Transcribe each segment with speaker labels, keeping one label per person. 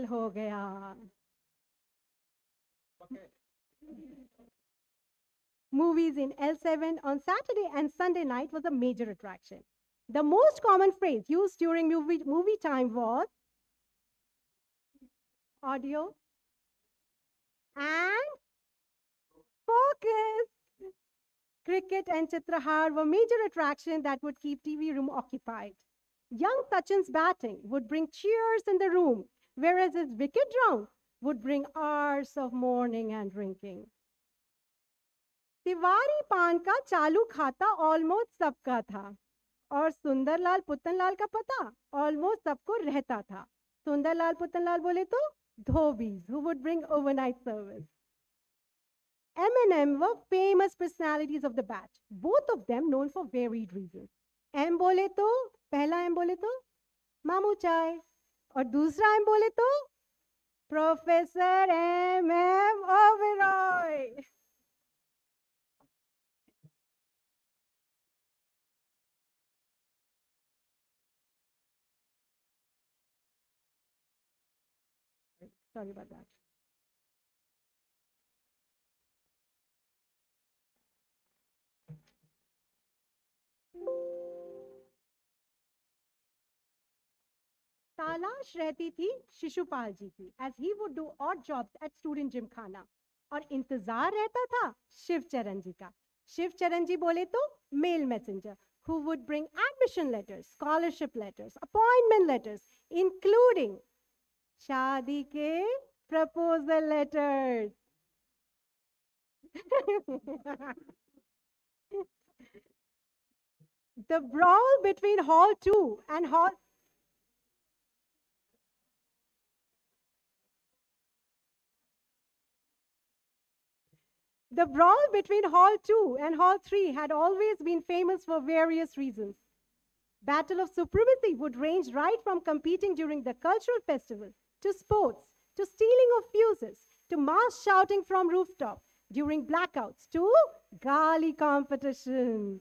Speaker 1: Fail हो गया Movies in L7 on Saturday and Sunday night was a major attraction. The most common phrase used during movie, movie time was audio and focus. Cricket and Chitrahar were major attractions that would keep TV room occupied. Young Sachin's batting would bring cheers in the room, whereas his wicket round would bring hours of mourning and drinking. Tiwari पान का चालू खाता almost सबका था और सुंदरलाल पुतनलाल का पता almost सबको रहता था सुंदरलाल पुतनलाल बोले तो धोबीज who would bring overnight service M&M were famous personalities of the batch, both of them known for varied reasons. M बोले तो पहला M बोले तो मामू चाय और दूसरा एम बोले तो professor M M Oberoi Sorry about that. तालाश रहती थी शिशुपाल जी की एज ही वुड डू और जॉब एट स्टूडेंट जिम खाना। और इंतज़ार रहता था शिव चरण जी का। शिव चरण जी बोले तो mail messenger who would bring admission letters scholarship letters appointment letters including शादी के proposal letter the brawl between hall two and hall The brawl between Hall 2 and Hall 3 had always been famous for various reasons. Battle of supremacy would range right from competing during the cultural festival to sports, to stealing of fuses, to mass shouting from rooftop during blackouts, to gali competition.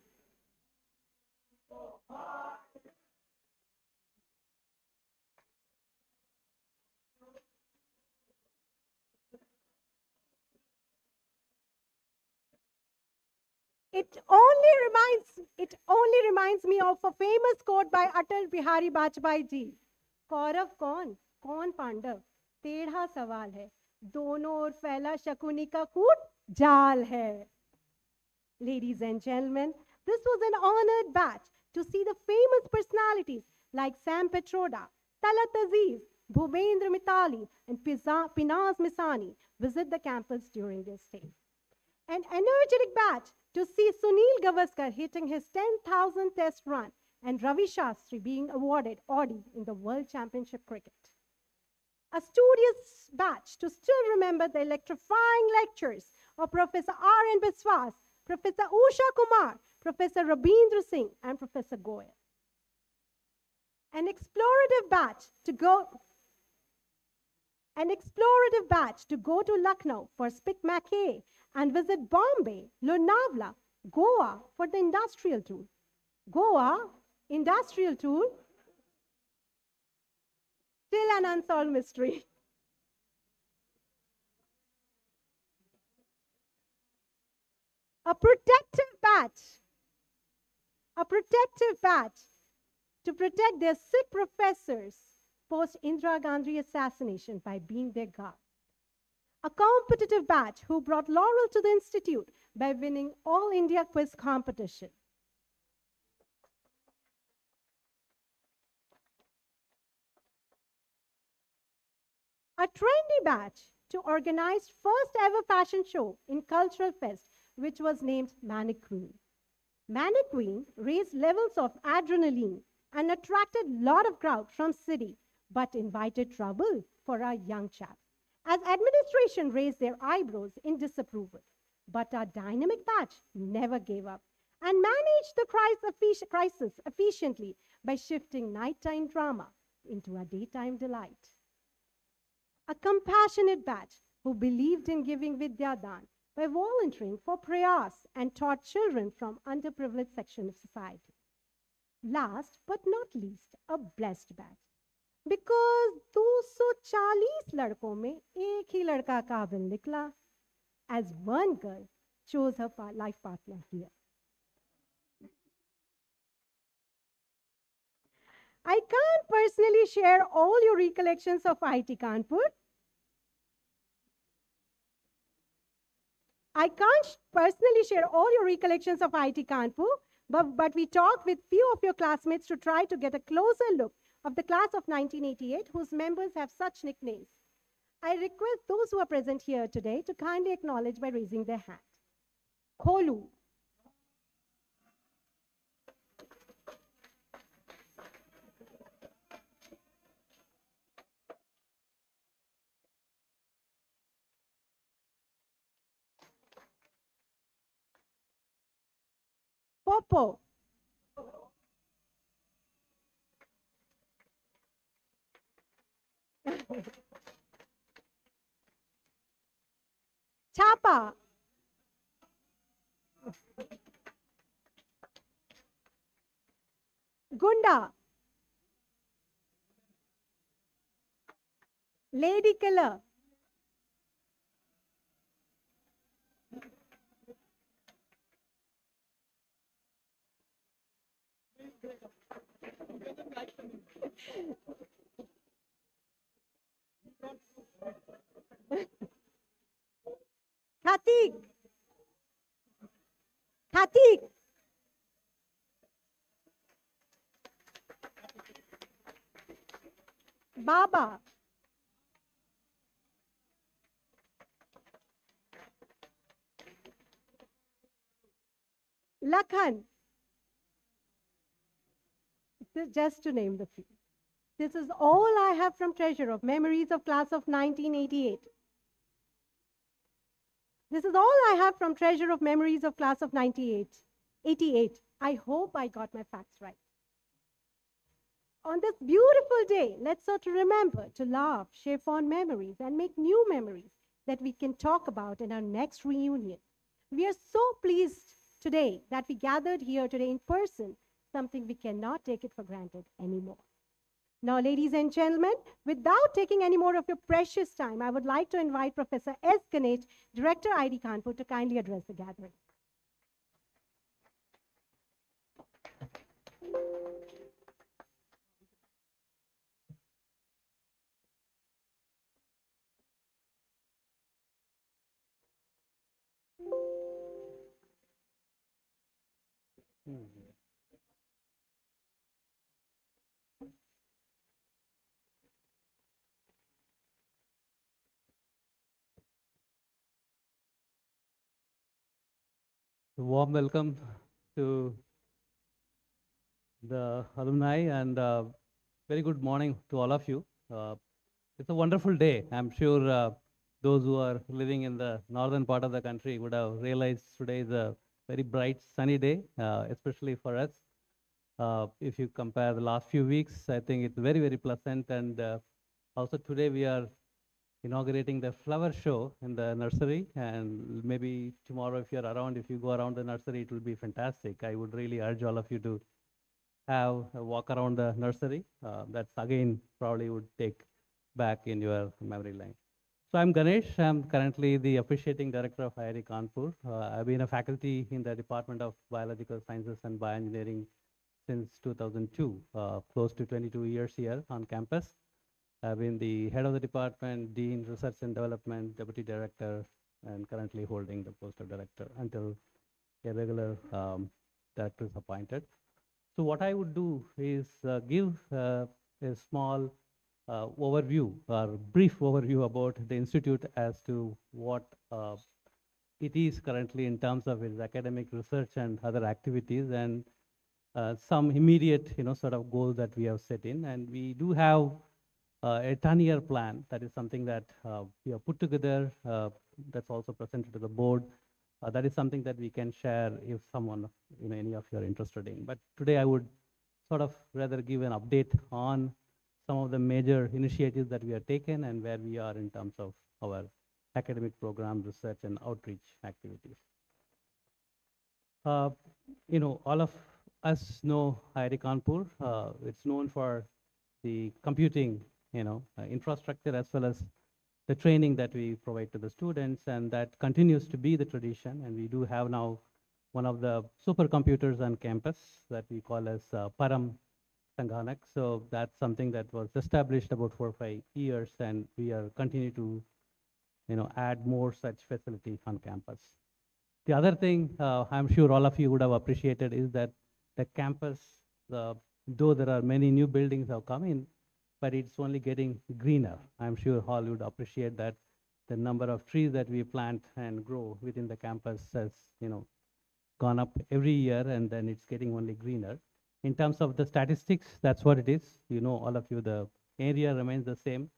Speaker 1: It only reminds, it only reminds me of a famous quote by Atal Bihari Bajpayee ji. Kaurav कौन कौन pandav टेढ़ा सवाल hai. Dono ओर फैला शकुनी का कूट जाल Ladies and gentlemen, this was an honored batch to see the famous personalities like Sam Pitroda, Talat Aziz, Bhubendra Mitali, and Pinaz Masani visit the campus during their stay. An energetic batch to see Sunil Gavaskar hitting his 10,000 test run and Ravi Shastri being awarded Audi in the World Championship Cricket. A studious batch to still remember the electrifying lectures of Professor R.N. Biswas, Professor Usha Kumar, Professor Rabindra Singh, and Professor Goyal. An explorative batch to go an explorative batch to go to Lucknow for SPIC MACAY and visit Bombay, Lonavala, Goa for the industrial tour. Goa, industrial tour, still an unsolved mystery. A protective batch, a protective batch to protect their sick professors post Indira Gandhi assassination by being their guard. A competitive batch who brought laurel to the institute by winning all India quiz competition. A trendy batch to organize first ever fashion show in Cultural Fest, which was named. Mannequin raised levels of adrenaline and attracted lot of crowd from city, but invited trouble for our young chaps, as administration raised their eyebrows in disapproval. But our dynamic batch never gave up and managed the crisis, efficiently by shifting nighttime drama into a daytime delight. A compassionate batch who believed in giving Vidyadan by volunteering for prayas and taught children from underprivileged section of society. Last but not least, a blessed batch. Because 200 चालीस लड़कों में एक ही लड़का काबिल निकला as one girl chose her pa- life partner here. I can't personally share all your recollections of IIT Kanpur. I can't sh- personally share all your recollections of IIT Kanpur, but, but we talked with few of your classmates to try to get a closer look of the class of 1988 whose members have such nicknames. I request those who are present here today to kindly acknowledge by raising their hand. Kholu, Popo, చాప. గుండా. Lady colour Katik, Katik, Baba, Lakhan. Just to name the few. This is all I have from Treasure of Memories of Class of 1988. This is all I have from Treasure of Memories of Class of 98. 88. I hope I got my facts right. On this beautiful day, let's sort of remember to laugh, share fond memories, and make new memories that we can talk about in our next reunion. We are so pleased today that we gathered here today in person, something we cannot take it for granted anymore. Now, ladies and gentlemen, without taking any more of your precious time, I would like to invite Professor S. Ganesh, Director IIT Kanpur, to kindly address the gathering.
Speaker 2: A warm welcome to the alumni and uh, very good morning to all of you. Uh, it's a wonderful day. I'm sure uh, those who are living in the northern part of the country would have realized today is a very bright, sunny day, uh, especially for us. Uh, if you compare the last few weeks, I think it's very, very pleasant. And uh, also today we are inaugurating the flower show in the nursery. And maybe tomorrow if you're around if you go around the nursery it will be fantastic. I would really urge all of you to have a walk around the nursery. Uh, that's again probably would take back in your memory lane. So i'm ganesh. I'm currently the officiating director of iit kanpur. Uh, i've been a faculty in the department of biological sciences and bioengineering since 2002 uh, close to 22 years here on campus I've been the head of the department, dean, research and development, deputy director, and currently holding the post of director until a regular um, director is appointed. So what I would do is uh, give uh, a small uh, overview or brief overview about the institute as to what uh, it is currently in terms of its academic research and other activities and uh, some immediate, you know, sort of goals that we have set in. And we do have a 10-year plan. That is something that uh, we have put together. uh, That's also presented to the board. Uh, That is something that we can share if someone, you know, any of you are interested in. But today I would sort of rather give an update on some of the major initiatives that we have taken and where we are in terms of our academic program, research, and outreach activities. Uh, You know, all of us know IIT Kanpur. Uh, It's known for the computing you know, uh, infrastructure as well as the training that we provide to the students, and that continues to be the tradition. And we do have now one of the supercomputers on campus that we call as uh, Param Sanganak. So that's something that was established about four or five years, and we are continue to, you know, add more such facility on campus. The other thing uh, I'm sure all of you would have appreciated is that the campus, the, though there are many new buildings have come in, but it's only getting greener. I'm sure all would appreciate that the number of trees that we plant and grow within the campus has, you know, gone up every year and then it's getting only greener. In terms of the statistics, that's what it is. You know, all of you, the area remains the same,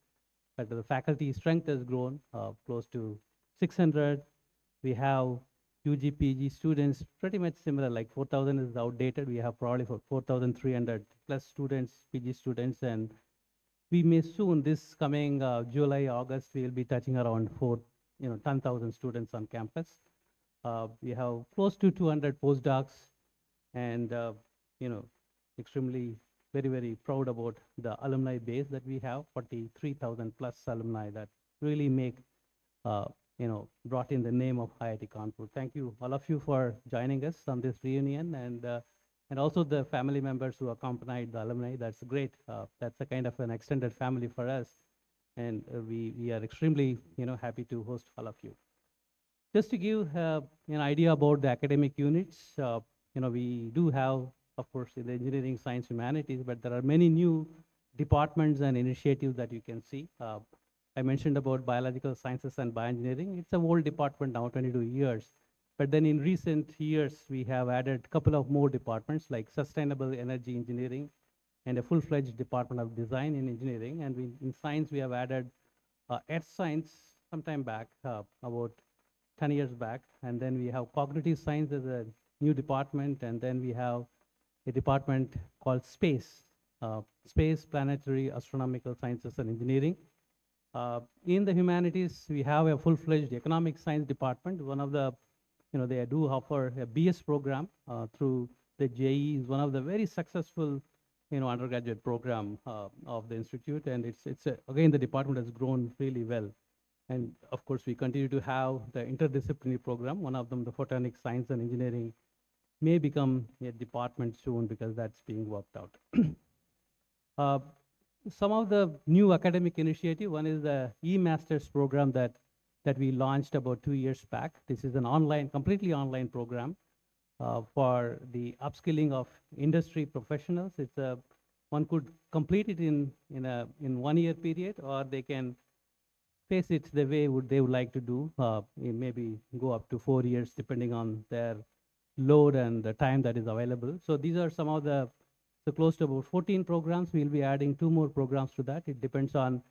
Speaker 2: but the faculty strength has grown uh, close to 600. We have UG, PG students pretty much similar, like 4,000 is outdated. We have probably for 4,300 plus students, PG students, and we may soon, this coming uh, July, August, we will be touching around four, you know, 10,000 students on campus. Uh, we have close to 200 postdocs and, uh, you know, extremely very, very proud about the alumni base that we have, 43,000 plus alumni that really make, uh, you know, brought in the name of IIT Kanpur. Thank you, all of you, for joining us on this reunion and, uh, and also the family members who accompanied the alumni. That's great. Uh, that's a kind of an extended family for us. And uh, we, we are extremely, you know, happy to host all of you. Just to give uh, an idea about the academic units, uh, you know, we do have, of course, in the engineering, science, humanities, but there are many new departments and initiatives that you can see. Uh, I mentioned about biological sciences and bioengineering. It's a old department now, 22 years. But then in recent years, we have added a couple of more departments like sustainable energy engineering and a full-fledged department of design and engineering. And we, in science, we have added uh, earth science sometime back, uh, about 10 years back. And then we have cognitive science as a new department. And then we have a department called space, uh, space, planetary, astronomical sciences and engineering. Uh, in the humanities, we have a full-fledged economic science department. One of the, you know, they do offer a BS program uh, through the JEE is one of the very successful, you know, undergraduate program uh, of the institute. And it's, it's a, again, the department has grown really well. And of course, we continue to have the interdisciplinary program. One of them, the photonic science and engineering, may become a department soon because that's being worked out. uh, some of the new academic initiative, one is the e-masters program that, that we launched about two years back. This is an online, completely online program uh, for the upskilling of industry professionals. It's a, one could complete it in, in a, in one year period, or they can face it the way would they would like to do, uh, maybe go up to four years depending on their load and the time that is available. So these are some of the so close to about 14 programs. We'll be adding two more programs to that. It depends on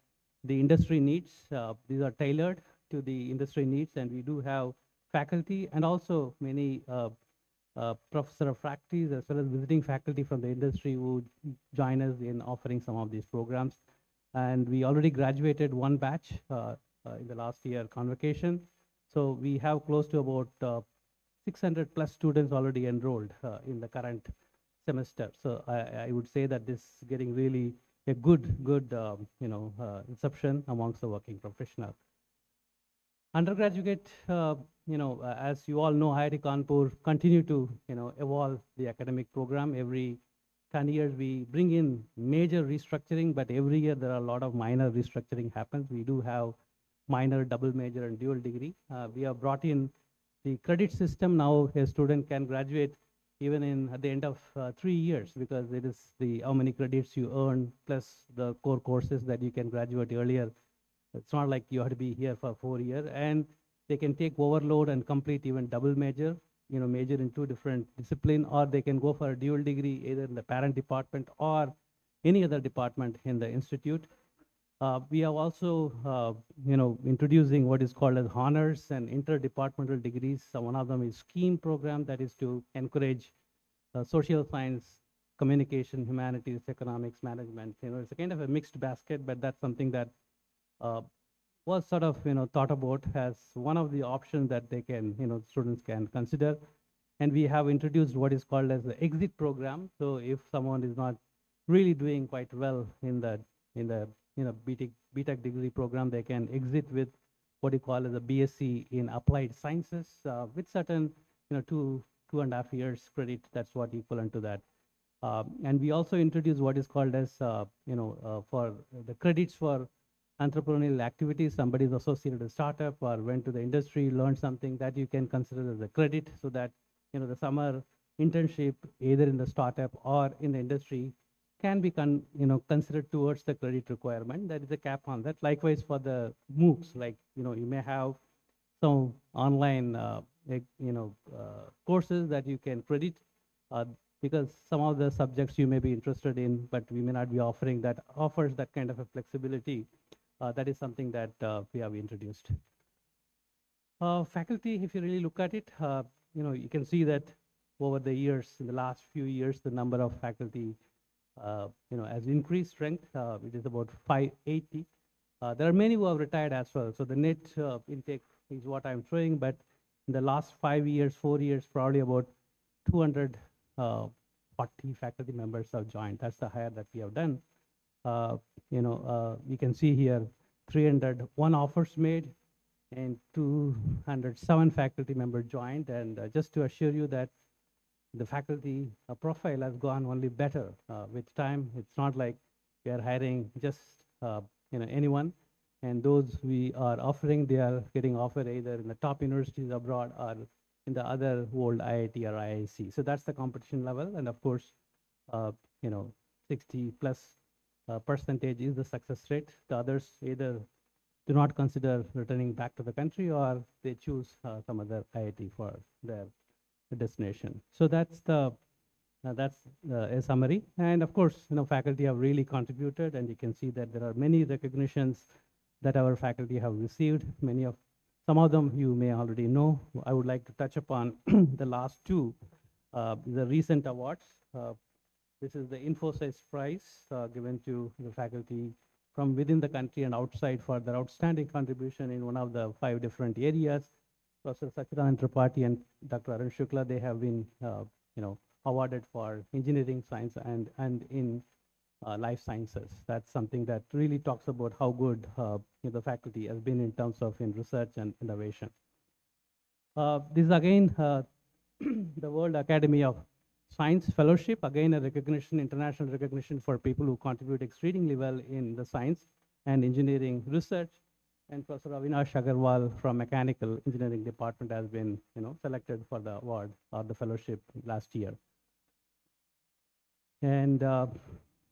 Speaker 2: the industry needs. Uh, these are tailored to the industry needs, and we do have faculty and also many uh, uh, professor of faculties as well as visiting faculty from the industry who join us in offering some of these programs. And we already graduated one batch uh, uh, in the last year convocation. So we have close to about uh, 600 plus students already enrolled in the current semester. So I, I would say that this is getting really a good, good, um, you know, uh, reception amongst the working professional. Undergraduate, uh, you know, uh, as you all know, IIT Kanpur continue to, you know, evolve the academic program. Every 10 years, we bring in major restructuring, but every year there are a lot of minor restructuring happens. We do have minor, double major, and dual degree. Uh, we have brought in the credit system. Now a student can graduate even in at the end of uh, three years because it is the how many credits you earn plus the core courses that you can graduate earlier. It's not like you have to be here for four years and they can take overload and complete even double major, you know, major in two different discipline, or they can go for a dual degree either in the parent department or any other department in the institute. Uh, we are also, uh, you know, introducing what is called as honors and interdepartmental degrees. So one of them is SCHEME program that is to encourage uh, social science, communication, humanities, economics, management. You know, it's a kind of a mixed basket, but that's something that was sort of, you know, thought about as one of the options that they can, you know, students can consider. And we have introduced what is called as the exit program. So if someone is not really doing quite well in the in the you know, BTech, BTech degree program, they can exit with what you call as a BSc in applied sciences uh, with certain, you know, two, two and a half years credit. That's what equivalent to that. Um, and we also introduce what is called as, uh, you know, uh, for the credits for entrepreneurial activities, somebody is associated with a startup or went to the industry, learned something that you can consider as a credit so that, you know, the summer internship either in the startup or in the industry can be con, you know, considered towards the credit requirement. There is a cap on that. Likewise for the MOOCs, like, you know, you may have some online, uh, you know, uh, courses that you can credit uh, because some of the subjects you may be interested in, but we may not be offering that, offers that kind of a flexibility. Uh, that is something that uh, we have introduced. Uh, faculty, if you really look at it, you know, you can see that over the years, in the last few years, the number of faculty, uh, you know, has increased strength. Uh, it is about 580. Uh, there are many who have retired as well. So the net intake is what I'm showing, but in the last five years, four years, probably about 240 faculty members have joined. That's the hire that we have done. You know, uh, you can see here 301 offers made and 207 faculty members joined. And uh, just to assure you that the faculty uh, profile has gone only better uh, with time. It's not like we are hiring just uh, you know anyone, and those we are offering, they are getting offered either in the top universities abroad or in the other world IIT or IIC. So that's the competition level, and of course, uh, you know, 60 plus uh, percentage is the success rate. The others either do not consider returning back to the country or they choose uh, some other IIT for their destination. So that's the uh, that's a summary. And of course, you know, faculty have really contributed, and you can see that there are many recognitions that our faculty have received. Many of some of them you may already know. I would like to touch upon the last two, uh, the recent awards. This is the Infosys Prize uh, given to the faculty from within the country and outside for their outstanding contribution in one of the five different areas. Professor Sachidanand Tripathi and Dr. Arun Shukla, they have been, uh, you know, awarded for engineering science and, and in uh, life sciences. That's something that really talks about how good uh, the faculty has been in terms of in research and innovation. Uh, this is again uh, the World Academy of Science Fellowship, again a recognition, international recognition for people who contribute exceedingly well in the science and engineering research. And Professor Avinash Agarwal from Mechanical Engineering Department has been, you know, selected for the award or the fellowship last year. And uh,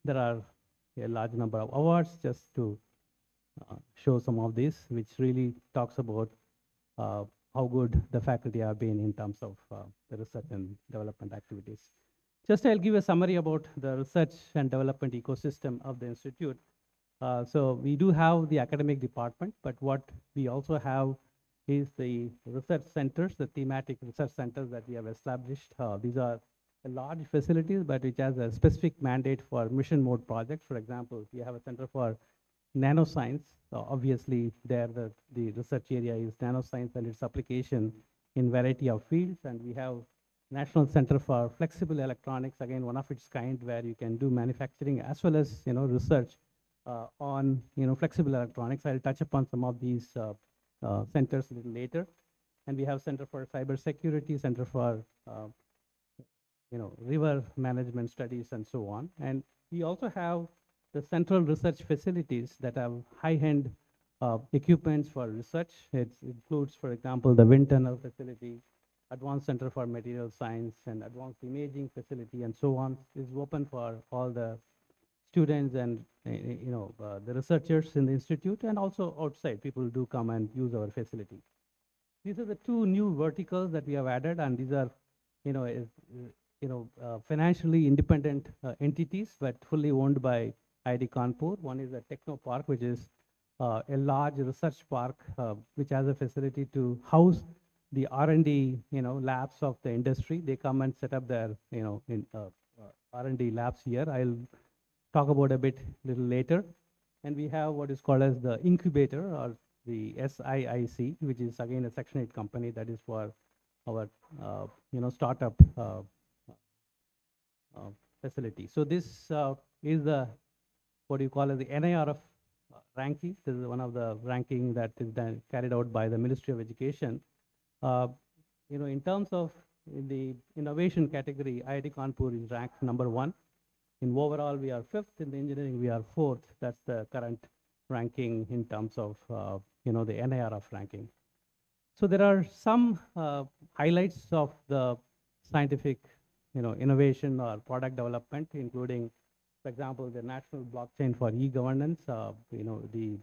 Speaker 2: there are a large number of awards just to uh, show some of these, which really talks about uh, how good the faculty have been in terms of uh, the research and development activities. Just I'll give a summary about the research and development ecosystem of the institute. Uh, so we do have the academic department, but what we also have is the research centers, the thematic research centers that we have established. Uh, these are large facilities, but which has a specific mandate for mission mode projects. For example, we have a center for nanoscience. So obviously, there the, the research area is nanoscience and its application in variety of fields. And we have National Center for Flexible Electronics, again, one of its kind, where you can do manufacturing as well as, you know, research uh, on, you know, flexible electronics. I'll touch upon some of these uh, uh, centers a little later. And we have Center for Cybersecurity, Center for, uh, you know, river management studies and so on. And we also have the central research facilities that have high-end uh, equipments for research. It includes, for example, the wind tunnel facility, Advanced Center for Material Science, and Advanced Imaging Facility, and so on, is open for all the students and uh, you know uh, the researchers in the institute, and also outside people do come and use our facility. These are the two new verticals that we have added, and these are, you know, is, you know, uh, financially independent uh, entities, but fully owned by IIT Kanpur. One is a Techno Park, which is uh, a large research park, uh, which has a facility to house the R&D, you know, labs of the industry. They come and set up their, you know, in uh, R&D labs here. I'll talk about a bit little later. And we have what is called as the incubator or the SIIC, which is again a Section 8 company that is for our, uh, you know, startup uh, uh, facility. So this uh, is the what you call as the NIRF ranking. This is one of the ranking that is carried out by the Ministry of Education. Uh, you know, in terms of the innovation category, IIT Kanpur is ranked number one. In overall, we are fifth. In the engineering, we are fourth. That's the current ranking in terms of, uh, you know, the NIRF ranking. So there are some uh, highlights of the scientific, you know, innovation or product development, including, for example, the national blockchain for e-governance. Uh, you know, the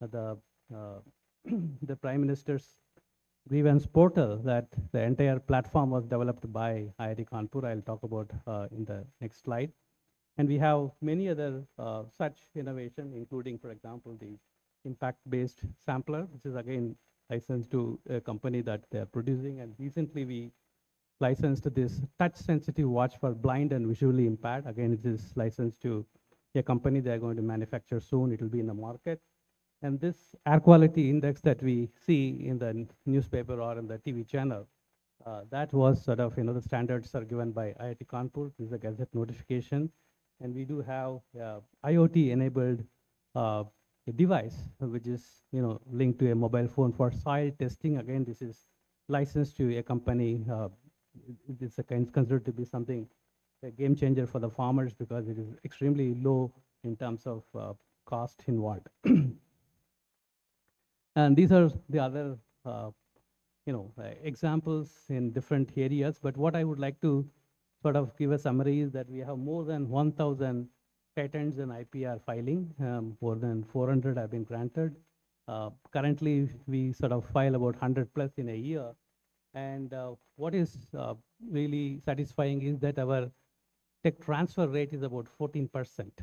Speaker 2: the uh, the prime minister's grievance portal that the entire platform was developed by IIT Kanpur. I'll talk about uh, in the next slide. And we have many other uh, such innovation, including, for example, the impact-based sampler, which is again licensed to a company that they're producing. And recently we licensed to this touch-sensitive watch for blind and visually impaired. Again, it is licensed to a company they're going to manufacture soon. It will be in the market. And this air quality index that we see in the newspaper or in the TV channel, uh, that was sort of, you know, the standards are given by IIT Kanpur. This is a Gazette notification. And we do have uh, IoT-enabled uh, device, uh, which is, you know, linked to a mobile phone for soil testing. Again, this is licensed to a company. It- It's considered to be something, a game changer for the farmers because it is extremely low in terms of uh, cost involved. And these are the other, uh, you know, uh, examples in different areas. But what I would like to sort of give a summary is that we have more than 1,000 patents and IPR filing. Um, more than 400 have been granted. Uh, currently, we sort of file about 100 plus in a year. And uh, what is uh, really satisfying is that our tech transfer rate is about 14%,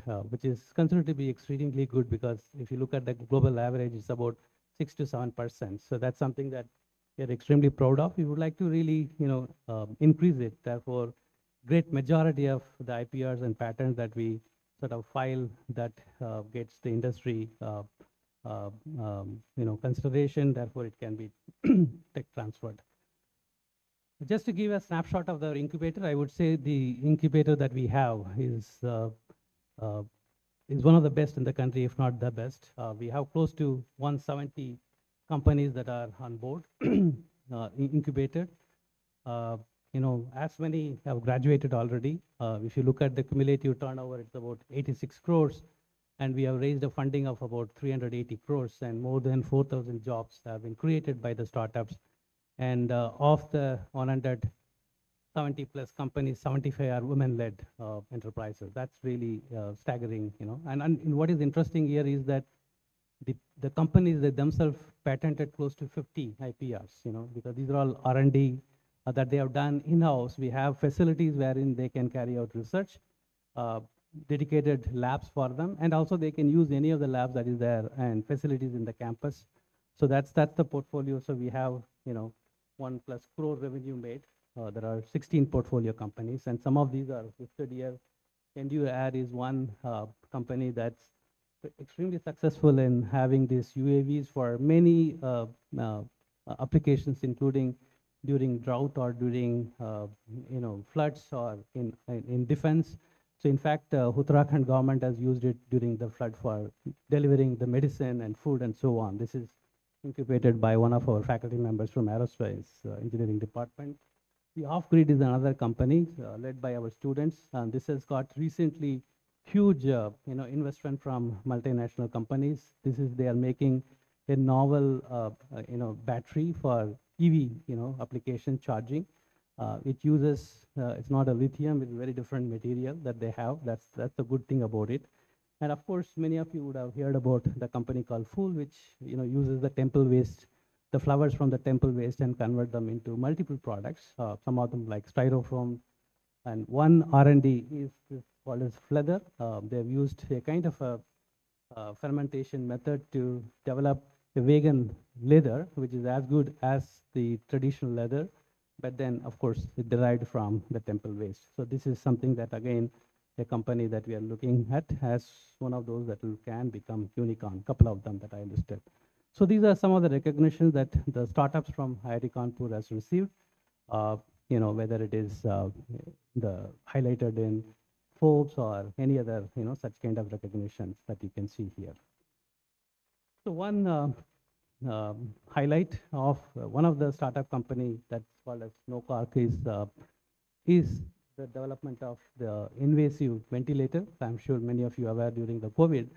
Speaker 2: uh, which is considered to be extremely good because if you look at the global average, it's about six to seven percent. So that's something that we are extremely proud of. We would like to really, you know, um, increase it. Therefore, great majority of the IPRs and patents that we sort of file that uh, gets the industry, uh, uh, um, you know, consideration. Therefore, it can be tech transferred. Just to give a snapshot of the incubator, I would say the incubator that we have is uh, uh, is one of the best in the country, if not the best. Uh, we have close to 170 companies that are on board, incubated. You know, as many have graduated already. If you look at the cumulative turnover, it's about 86 crores, and we have raised a funding of about 380 crores, and more than 4,000 jobs have been created by the startups. And uh, of the 170 plus companies, 75 are women-led uh, enterprises. That's really uh, staggering, you know. And, and what is interesting here is that the, the companies themselves patented close to 50 IPRs, you know, because these are all R&D uh, that they have done in-house. We have facilities wherein they can carry out research, uh, dedicated labs for them, and also they can use any of the labs that is there and facilities in the campus. So that's that's the portfolio. So we have, you know, one plus crore revenue made. Uh, there are 16 portfolio companies, and some of these are listed here. Endure Air is one uh, company that's extremely successful in having these UAVs for many uh, uh, applications, including during drought or during uh, you know floods or in in, in defense. So in fact, uh, Uttarakhand government has used it during the flood for delivering the medicine and food and so on. This is incubated by one of our faculty members from aerospace uh, engineering department. The off-grid is another company uh, led by our students, and this has got recently huge, uh, you know, investment from multinational companies. This is they are making a novel, you know, battery for EV, you know, application charging. Uh, it uses, uh, it's not a lithium, it's a very different material that they have. That's that's the good thing about it. And of course, many of you would have heard about the company called Phool, which you know uses the temple waste, the flowers from the temple waste, and convert them into multiple products. Uh, some of them like styrofoam, and one R&D is, called as Fleather. Uh, they've used a kind of a uh, fermentation method to develop a vegan leather, which is as good as the traditional leather, but then of course it derived from the temple waste. So this is something that again a company that we are looking at has one of those that will, can become unicorn, couple of them that I listed. So these are some of the recognitions that the startups from IIT Kanpur has received. Uh, you know, whether it is uh, the highlighted in Forbes or any other, you know, such kind of recognitions that you can see here. So one uh, um, highlight of one of the startup company that's called as Noccarc is uh, is the development of the invasive ventilator. I'm sure many of you are aware during the COVID,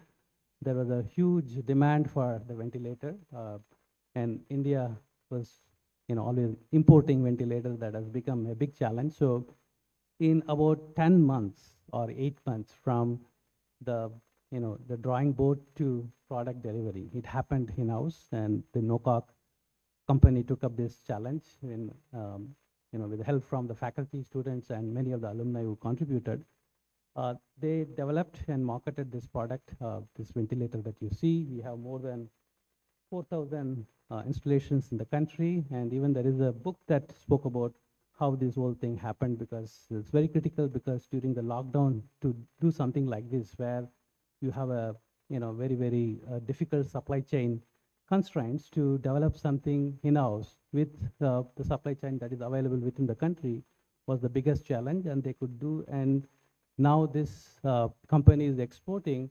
Speaker 2: there was a huge demand for the ventilator, uh, and India was, you know, always importing ventilators. That has become a big challenge. So, in about 10 months or eight months from the you know, the drawing board to product delivery. It happened in-house, and the Noccarc company took up this challenge in, um, you know, with the help from the faculty, students, and many of the alumni who contributed. Uh, they developed and marketed this product, uh, this ventilator that you see. We have more than 4,000 uh, installations in the country, and even there is a book that spoke about how this whole thing happened because it's very critical because during the lockdown to do something like this where you have a you know very very uh, difficult supply chain constraints to develop something in-house with uh, the supply chain that is available within the country was the biggest challenge and they could do. And now this uh, company is exporting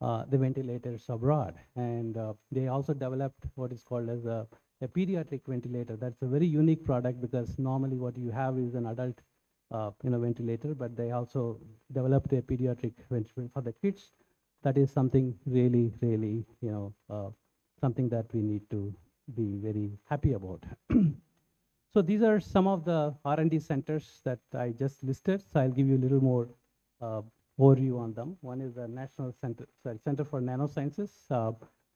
Speaker 2: uh, the ventilators abroad. And uh, they also developed what is called as a, a pediatric ventilator. That's a very unique product because normally what you have is an adult uh, you know ventilator but they also developed a pediatric ventilator for the kids. That is something really, really, you know, uh, something that we need to be very happy about. so these are some of the R&D centers that I just listed. So I'll give you a little more uh, overview on them. One is the National Center, sorry, Center for Nanosciences. Uh,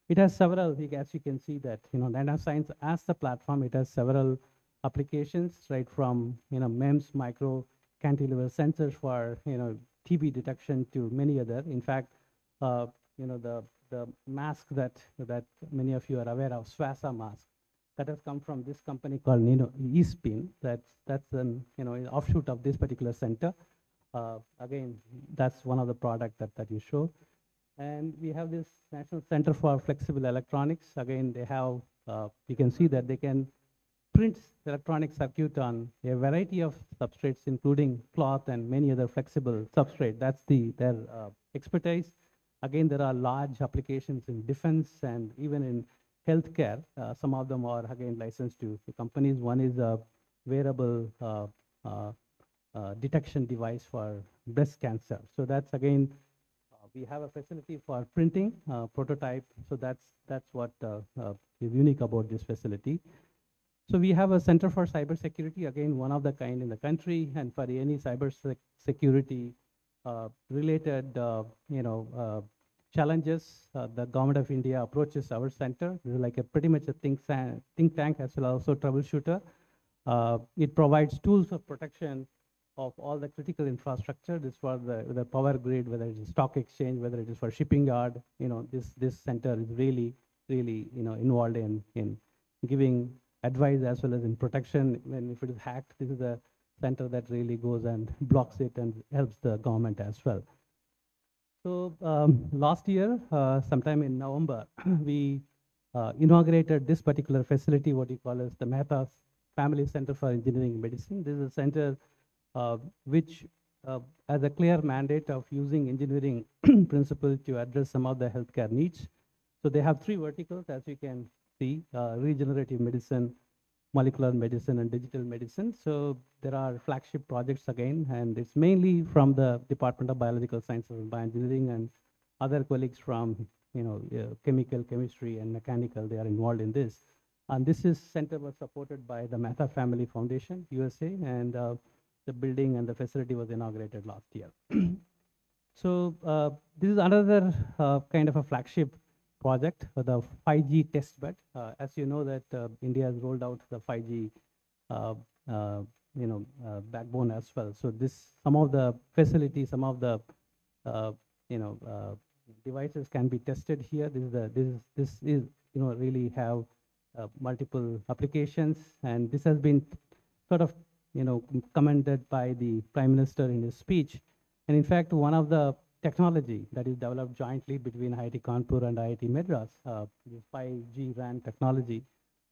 Speaker 2: it has several, as you can see that, you know, nanoscience as the platform, it has several applications, right from, you know, MEMS micro cantilever sensors for, you know, TB detection to many other. In fact, uh, you know, the, the mask that, that many of you are aware of, Swasa mask, that has come from this company called Nino eSpin. That's, that's an, you know, an offshoot of this particular center. Uh, again, that's one of the product that, that you show. And we have this National Center for Flexible Electronics. Again, they have, uh, you can see that they can print electronic circuit on a variety of substrates, including cloth and many other flexible substrate. That's the, their uh, expertise. Again, there are large applications in defense and even in healthcare. Uh, some of them are again licensed to companies. One is a wearable uh, uh, uh, detection device for breast cancer. So that's again, uh, we have a facility for printing prototype. So that's that's what is unique about this facility. So we have a Center for Cybersecurity, again, one of the kind in the country, and for any cyber sec security uh, related, uh, you know, uh, challenges the government of India approaches our center. Like a pretty much a think, think tank as well also troubleshooter. it provides tools of protection of all the critical infrastructure. This for the, the power grid, whether it is stock exchange, whether it is for shipping yard. You know, this this center is really really you know involved in in giving advice as well as in protection. When if it is hacked, this is a center that really goes and blocks it and helps the government as well. So um, last year, uh, sometime in November, we uh, inaugurated this particular facility, what you call as the Mehta Family Center for Engineering Medicine. This is a center uh, which uh, has a clear mandate of using engineering principle to address some of the healthcare needs. So they have three verticals, as you can see, uh, regenerative medicine, molecular medicine and digital medicine. So there are flagship projects again, and it's mainly from the Department of Biological Sciences and Bioengineering and other colleagues from you know uh, chemical, chemistry, and mechanical. They are involved in this. And this is center was supported by the Mehta Family Foundation, USA, and uh, the building and the facility was inaugurated last year. so uh, this is another uh, kind of a flagship project, uh, the 5G test bed. Uh, as you know that uh, India has rolled out the 5G you know, backbone as well. So this, some of the facilities, some of the, you know, devices can be tested here. This is the, this is, this is, you know, really have uh, multiple applications. And this has been sort of, you know, commended by the Prime Minister in his speech. And in fact, one of the technology that is developed jointly between IIT Kanpur and IIT Madras. Uh, this 5G RAN technology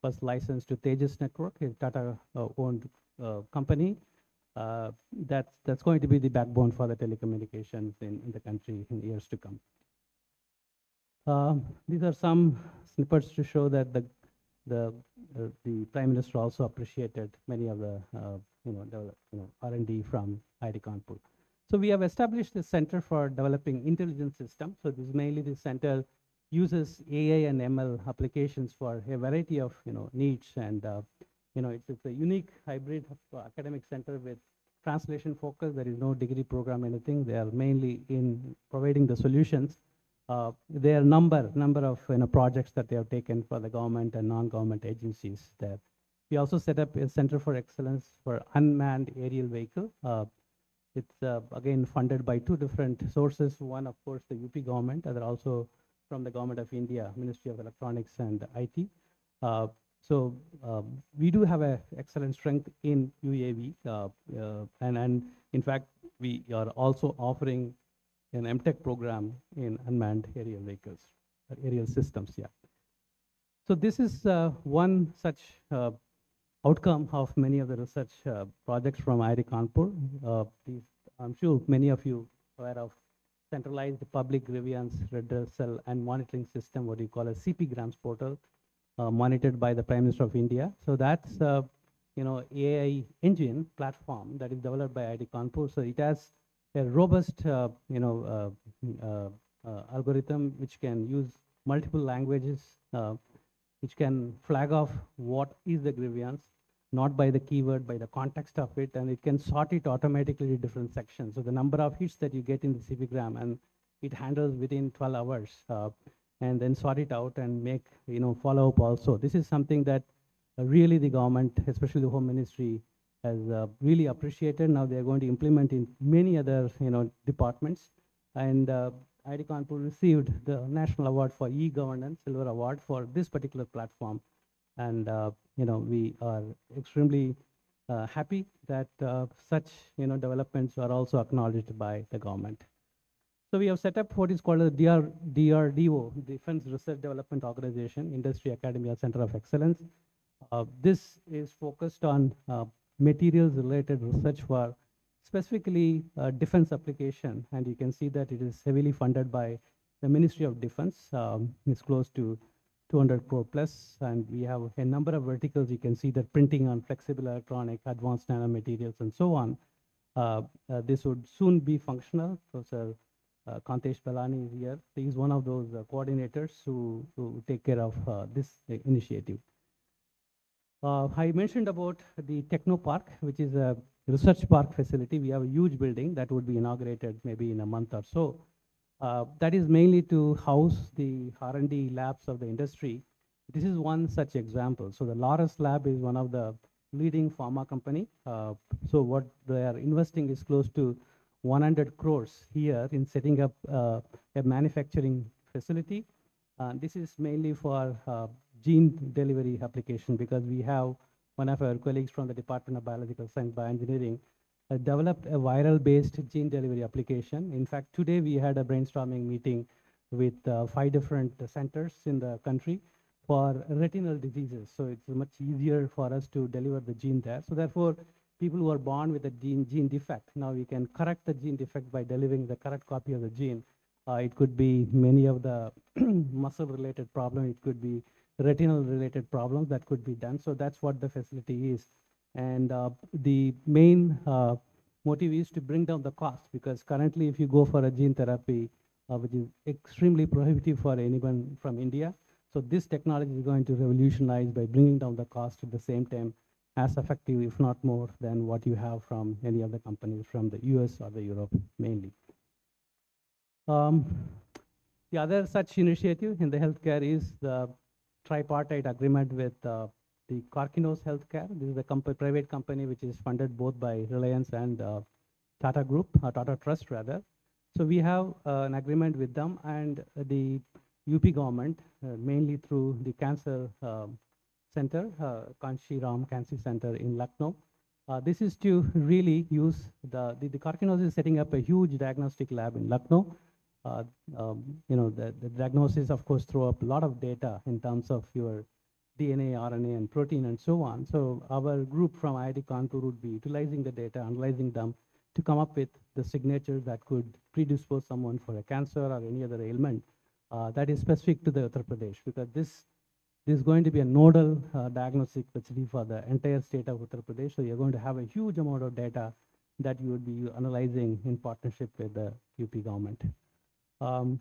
Speaker 2: was licensed to Tejas Network, a Tata-owned uh, uh, company. Uh, that's, that's going to be the backbone for the telecommunications in, in the country in years to come. Um, These are some snippets to show that the, the, uh, the Prime Minister also appreciated many of the, uh, you know, you know, R&D from IIT Kanpur. So we have established a center for developing intelligence systems. So this mainly the center uses AI and ML applications for a variety of, you know, needs and, uh, you know, it's, it's a unique hybrid uh, academic center with translation focus. There is no degree program, anything. They are mainly in providing the solutions. Uh, There are number, number of, you know, projects that they have taken for the government and non-government agencies there. We also set up a Center for Excellence for Unmanned Aerial Vehicle. Uh, It's, uh, again, funded by two different sources. One, of course, the UP government, other also from the Government of India, Ministry of Electronics and IT. Uh, So um, we do have a excellent strength in UAV. uh, uh, And, and in fact, we are also offering an MTech program in unmanned aerial vehicles, aerial systems, yeah. So this is uh, one such uh, outcome of many of the research uh, projects from IIT Kanpur. Uh, these, I'm sure many of you are aware of centralized public grievance redressal and monitoring system, what you call a CPGRAMS portal, uh, monitored by the Prime Minister of India. So that's, uh, you know, AI engine platform that is developed by IIT Kanpur. So it has a robust, uh, you know, uh, algorithm which can use multiple languages, which can flag off what is the grievance, not by the keyword, by the context of it, and it can sort it automatically to different sections. So the number of hits that you get in the CPgram, and it handles within 12 hours, uh, and then sort it out and make, you know, follow up also. This is something that uh, really the government, especially the Home Ministry, has uh, really appreciated. Now they're going to implement in many other, you know, departments. And IIT Kanpur received the National Award for E-Governance, Silver Award for this particular platform. And, uh, you know, we are extremely uh, happy that uh, such, you know, developments are also acknowledged by the government. So we have set up what is called a DR, DRDO, Defense Research Development Organization, Industry Academia Center of Excellence. Uh, This is focused on uh, materials related research for specifically uh, defense application. And you can see that it is heavily funded by the Ministry of Defense. Um, It's close to 200 crore plus, and we have a number of verticals. You can see that printing on flexible electronic, advanced nanomaterials, and so on. Uh, uh, This would soon be functional. Professor uh, Kantesh Balani is here. He is one of those uh, coordinators who, who take care of uh, this initiative. Uh, I mentioned about the Techno Park, which is a research park facility. We have a huge building that would be inaugurated maybe in a month or so. Uh, that is mainly to house the R&D labs of the industry. This is one such example. So the Laurus Lab is one of the leading pharma company. Uh, so what they are investing is close to 100 crores here in setting up uh, a manufacturing facility. Uh, this is mainly for uh, gene delivery application because we have one of our colleagues from the Department of Biological Science Bioengineering uh, developed a viral-based gene delivery application. In fact, today we had a brainstorming meeting with uh, five different centers in the country for retinal diseases. So it's much easier for us to deliver the gene there. So therefore, people who are born with a gene, gene defect, now we can correct the gene defect by delivering the correct copy of the gene. Uh, it could be many of the muscle-related problem. It could be retinal-related problems that could be done. So that's what the facility is. And uh, the main uh, motive is to bring down the cost because currently, if you go for a gene therapy, uh, which is extremely prohibitive for anyone from India, so this technology is going to revolutionize by bringing down the cost at the same time as effective, if not more, than what you have from any other companies from the US or the Europe mainly. Um, the other such initiative in the healthcare is the tripartite agreement with uh, the Karkinos Healthcare. This is a compa- private company which is funded both by Reliance and uh, Tata Group, uh, Tata Trust rather. So we have uh, an agreement with them and the UP government, uh, mainly through the cancer center, Kanshi Ram Cancer Center in Lucknow. This is to really use the, the, the Karkinos is setting up a huge diagnostic lab in Lucknow. Uh, um, you know, the, the diagnosis, of course, throw up a lot of data in terms of your DNA, RNA, and protein, and so on. So our group from IIT Kanpur would be utilizing the data, analyzing them to come up with the signature that could predispose someone for a cancer or any other ailment. uh, that is specific to the Uttar Pradesh because this, this is going to be a nodal uh, diagnostic facility for the entire state of Uttar Pradesh. So you're going to have a huge amount of data that you would be analyzing in partnership with the UP government. Um,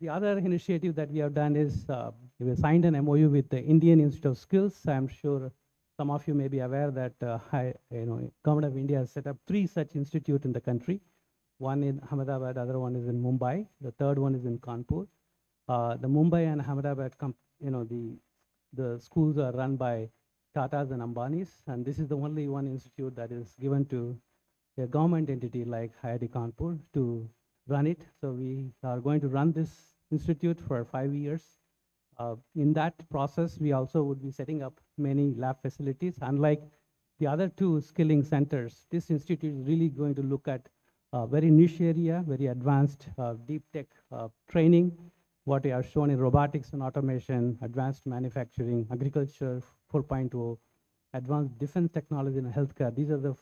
Speaker 2: the other initiative that we have done is uh, we signed an MOU with the Indian Institute of Skills. I'm sure some of you may be aware that uh, I, you know, government of India has set up three such institutes in the country. One in Ahmedabad, other one is in Mumbai, the third one is in Kanpur. Uh, the Mumbai and Ahmedabad, you know, the the schools are run by Tatas and Ambanis, and this is the only one institute that is given to a government entity like IIT Kanpur to run it. So we are going to run this institute for five years. Uh, in that process, we also would be setting up many lab facilities. Unlike the other two skilling centers, this institute is really going to look at uh, very niche area, very advanced uh, deep tech uh, training, what we have shown in robotics and automation, advanced manufacturing, agriculture 4.0, advanced defense technology and healthcare. These are the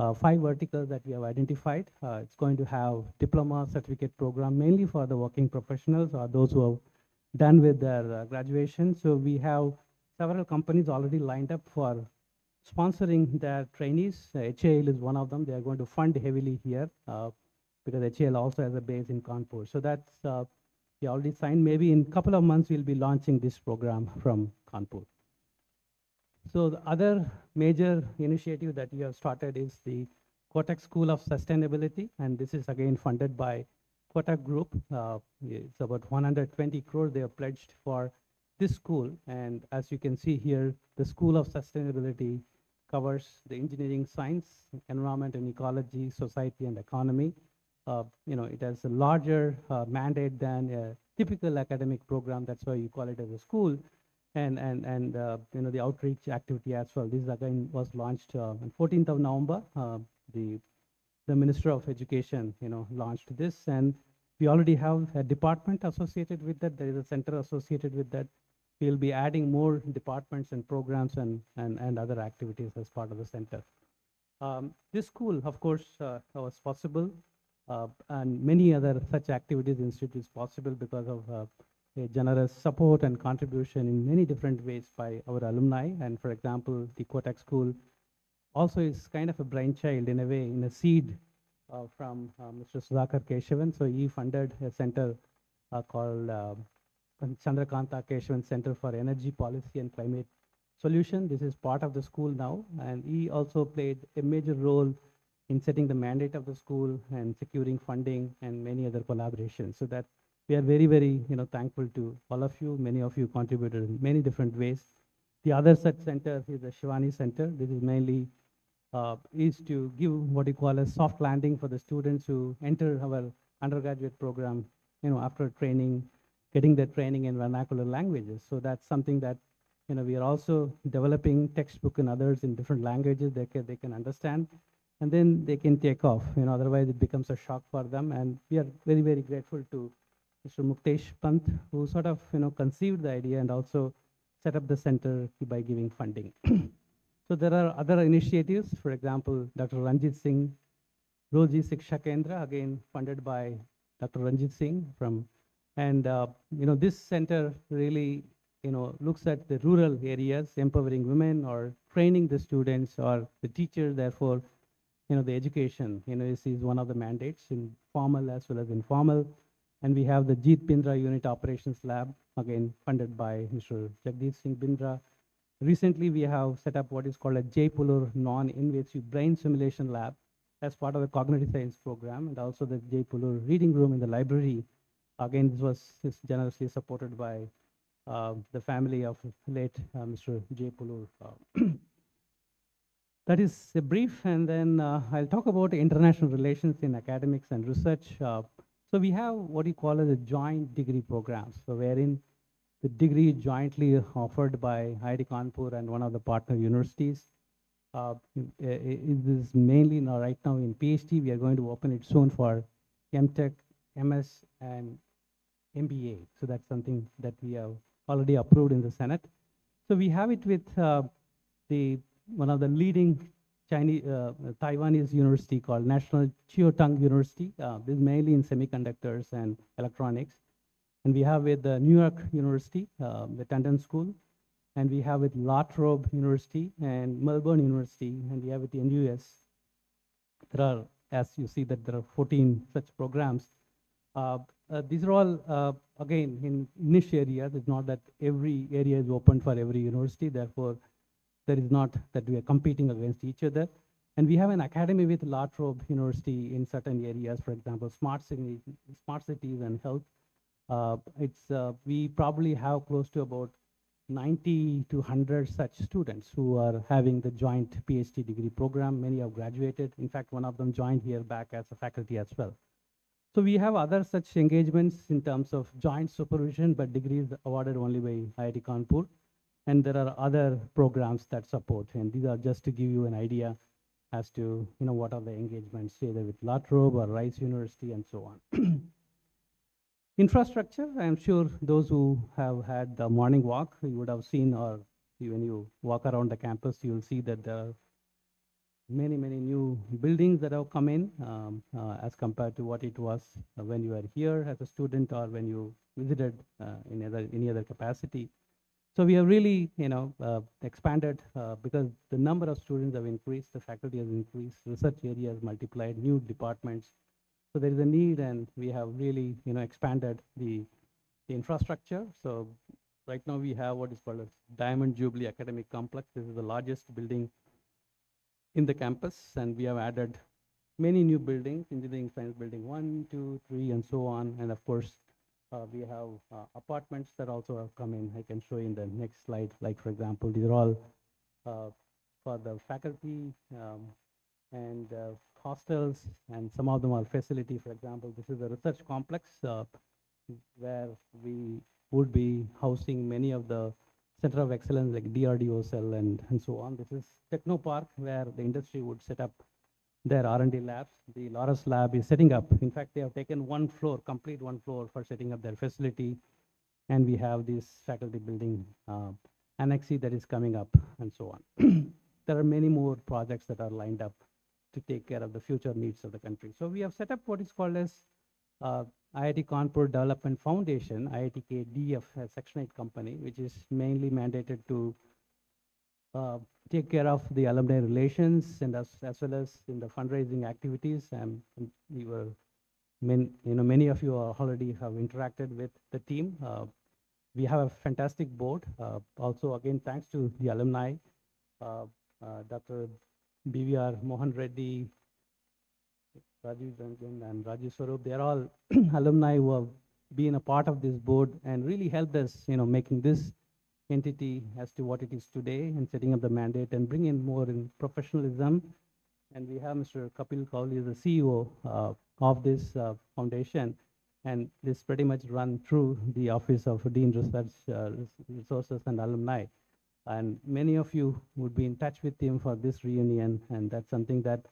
Speaker 2: uh, five verticals that we have identified. Uh, it's going to have diploma certificate program mainly for the working professionals or those who have done with their uh, graduation. So we have several companies already lined up for sponsoring their trainees. HAL is one of them. They are going to fund heavily here uh, because HAL also has a base in Kanpur. So that's uh, we already signed. Maybe in a couple of months we'll be launching this program from Kanpur. So the other major initiative that we have started is the Kotak School of Sustainability, and this is again funded by Kotak Group. Uh, it's about 120 crore they have pledged for this school, and as you can see here, the School of Sustainability covers the engineering, science, environment and ecology, society and economy. Uh, you know, it has a larger uh, mandate than a typical academic program. That's why you call it as a school and and and uh, you know the outreach activity as well. This again was launched uh, on 14th of November. Uh, the the Minister of Education, you know, launched this, and we already have a department associated with that. There is a center associated with that. We'll be adding more departments and programs and and and other activities as part of the center. Um, this school, of course, uh, was possible, uh, and many other such activities institute is possible because of uh, a generous support and contribution in many different ways by our alumni. And for example, the Kotak School also is kind of a brainchild in a way, in a seed uh, from uh, Mr. Sudhakar Kesavan. So he funded a center uh, called uh, Chandrakanta Kesavan Center for Energy Policy and Climate Solution. This is part of the school now. And he also played a major role in setting the mandate of the school and securing funding and many other collaborations. So that we are very, very you know, thankful to all of you. Many of you contributed in many different ways. The other such center is the Shivani Center. This is mainly uh, is to give what you call a soft landing for the students who enter our undergraduate program, you know, after training, getting their training in vernacular languages. So that's something that, you know, we are also developing textbook and others in different languages they can, they can understand, and then they can take off. You know, otherwise it becomes a shock for them. And we are very, very grateful to Mr. Muktesh Pant, who sort of you know conceived the idea and also set up the center by giving funding. so there are other initiatives, for example, Dr. Ranjit Singh, Rozi Shiksha Kendra, again funded by Dr. Ranjit Singh from, and uh, you know this center really you know looks at the rural areas, empowering women or training the students or the teachers, therefore, you know the education, you know, this is one of the mandates in formal as well as informal and we have the Jeet Bindra Unit Operations Lab, again funded by Mr. Jagdeep Singh Bindra. Recently, we have set up what is called a Jaipulur Non-Invasive Brain Simulation Lab as part of the cognitive science program, and also the Jaipulur Reading Room in the library. Again, this was generously supported by uh, the family of late uh, Mr. Jaipulur. Uh, that is a brief, and then uh, I'll talk about international relations in academics and research. Uh, so we have what we call as a joint degree programs, so wherein the degree jointly offered by IIT Kanpur and one of the partner universities. Uh, it is mainly now right now in PhD. We are going to open it soon for MTech, MS, and MBA. So that's something that we have already approved in the Senate. So we have it with uh, the one of the leading Chinese, uh, Taiwanese university called National Chiao Tung University. Uh, this is mainly in semiconductors and electronics. And we have with the New York University, uh, the Tandon School, and we have with La Trobe University and Melbourne University, and we have with the NUS. There are, as you see, that there are 14 such programs. Uh, uh, these are all, uh, again, in niche areas. It's not that every area is open for every university. Therefore, there is not that we are competing against each other. And we have an academy with La Trobe University in certain areas, for example, smart, city, smart cities and health. Uh, it's, uh, we probably have close to about 90 to 100 such students who are having the joint PhD degree program. Many have graduated. In fact, one of them joined here back as a faculty as well. So we have other such engagements in terms of joint supervision, but degrees awarded only by IIT Kanpur. And there are other programs that support, and these are just to give you an idea as to you know what are the engagements, either with La Trobe or Rice University and so on. Infrastructure, I'm sure those who have had the morning walk, you would have seen, or when you walk around the campus, you'll see that there are many, many new buildings that have come in um, uh, as compared to what it was when you were here as a student or when you visited uh, in other, any other capacity. So we have really, you know, uh, expanded uh, because the number of students have increased, the faculty has increased, research areas multiplied, new departments. So there is a need, and we have really, you know, expanded the, the infrastructure. So right now we have what is called a Diamond Jubilee Academic Complex. This is the largest building in the campus, and we have added many new buildings, engineering science building one, two, three, and so on. And of course, uh, we have uh, apartments that also have come in. I can show you in the next slide. Like for example, these are all uh, for the faculty um, and uh, hostels, and some of them are facility. For example, this is a research complex uh, where we would be housing many of the center of excellence like DRDO cell and, and so on. This is Techno Park where the industry would set up their R&D labs. The Laurus lab is setting up. In fact, they have taken one floor, complete one floor for setting up their facility. And we have this faculty building uh, that is coming up and so on. there are many more projects that are lined up to take care of the future needs of the country. So we have set up what is called as uh, IIT Kanpur Development Foundation, IITK DF, a Section 8 company, which is mainly mandated to uh, take care of the alumni relations and as, as well as in the fundraising activities. And we were, you know, many of you already have interacted with the team. Uh, we have a fantastic board. Uh, also, again, thanks to the alumni, uh, uh, Dr. BVR Mohan Reddy, Rajiv Ranjan and Rajiv Swarup, they're all alumni who have been a part of this board and really helped us, you know, making this entity as to what it is today and setting up the mandate and bring in more in professionalism. And we have Mr. Kapil Kauli, the CEO uh, of this uh, foundation. And this pretty much run through the Office of Dean Research uh, Resources and Alumni. And many of you would be in touch with him for this reunion. And that's something that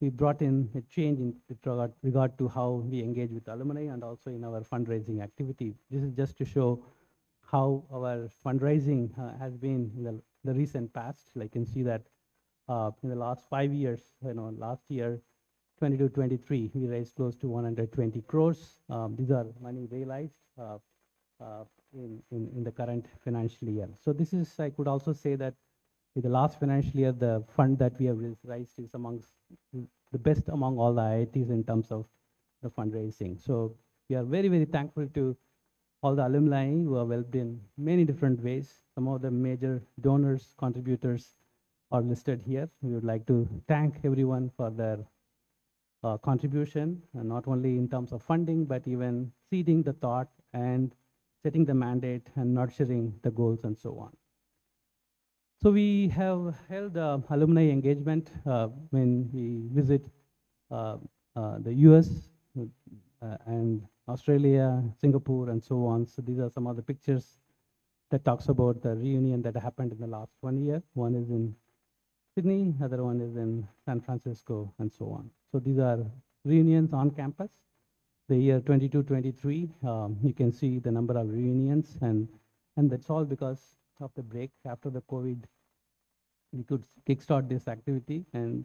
Speaker 2: we brought in a change in regard, regard to how we engage with alumni and also in our fundraising activity. This is just to show how our fundraising uh, has been in the, the, recent past. Like you can see that uh, in the last five years, you know, last year, 22, 23, we raised close to 120 crores. Um, these are money realized uh, in, in, in the current financial year. So this is, I could also say that in the last financial year, the fund that we have raised is amongst the best among all the IITs in terms of the fundraising. So we are very, very thankful to all the alumni who have helped in many different ways. Some of the major donors, contributors are listed here. We would like to thank everyone for their uh, contribution, and not only in terms of funding, but even seeding the thought and setting the mandate and nurturing the goals and so on. So we have held uh, alumni engagement uh, when we visit uh, uh the US uh, and Australia, Singapore, and so on. So these are some of the pictures that talks about the reunion that happened in the last one year. One is in Sydney, other one is in San Francisco, and so on. So these are reunions on campus. The year 22-23, um, you can see the number of reunions, and and that's all because of the break after the COVID. We could kickstart this activity, and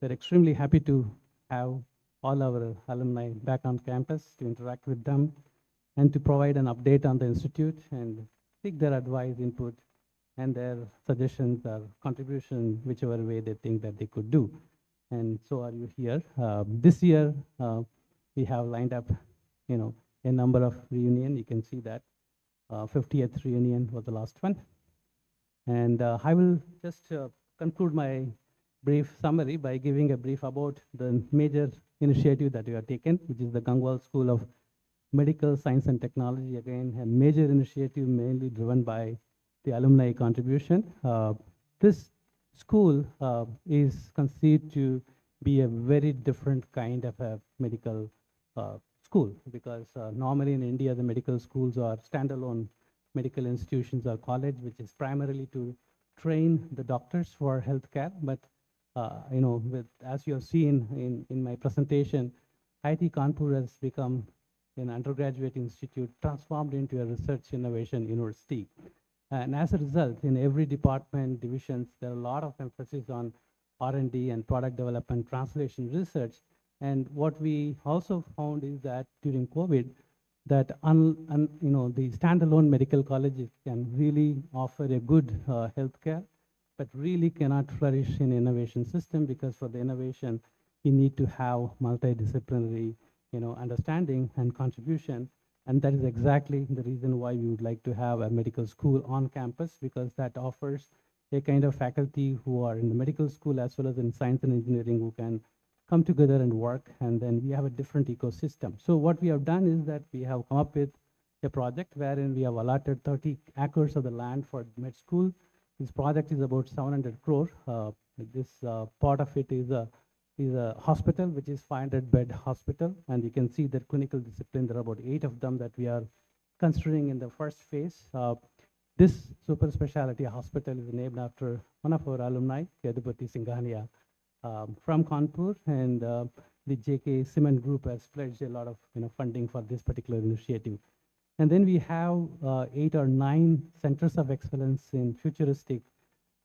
Speaker 2: we're extremely happy to have all our alumni back on campus to interact with them and to provide an update on the institute and seek their advice, input, and their suggestions or contribution, whichever way they think that they could do. And so are you here. Uh, This year, uh, we have lined up, you know, a number of reunion. You can see that. Uh, 50th reunion was the last one. And uh, I will just uh, conclude my brief summary by giving a brief about the major initiative that we have taken, which is the Gangwal School of Medical Science and Technology. Again, a major initiative mainly driven by the alumni contribution. Uh, this school uh, is conceived to be a very different kind of a medical uh, school because uh, normally in India, the medical schools are standalone medical institutions or college, which is primarily to train the doctors for healthcare. But you know, with as you have seen in in my presentation, IIT Kanpur has become an undergraduate institute transformed into a research innovation university. And as a result, in every department, divisions, there are a lot of emphasis on R&D and product development, translation research. And what we also found is that during COVID, that un, un, you know the standalone medical colleges can really offer a good uh, healthcare, but really cannot flourish in innovation system because for the innovation, you need to have multidisciplinary, you know, understanding and contribution. And that is exactly the reason why we would like to have a medical school on campus because that offers a kind of faculty who are in the medical school as well as in science and engineering who can come together and work and then we have a different ecosystem. So what we have done is that we have come up with a project wherein we have allotted 30 acres of the land for med school. This project is about 700 crore. Uh, this uh, part of it is a is a hospital, which is 500 bed hospital. And you can see that clinical discipline, there are about eight of them that we are considering in the first phase. Uh, this super specialty hospital is named after one of our alumni, Yadupati Singhania, um, from Kanpur. And uh, the JK Cement Group has pledged a lot of you know, funding for this particular initiative. And then we have uh, eight or nine centers of excellence in futuristic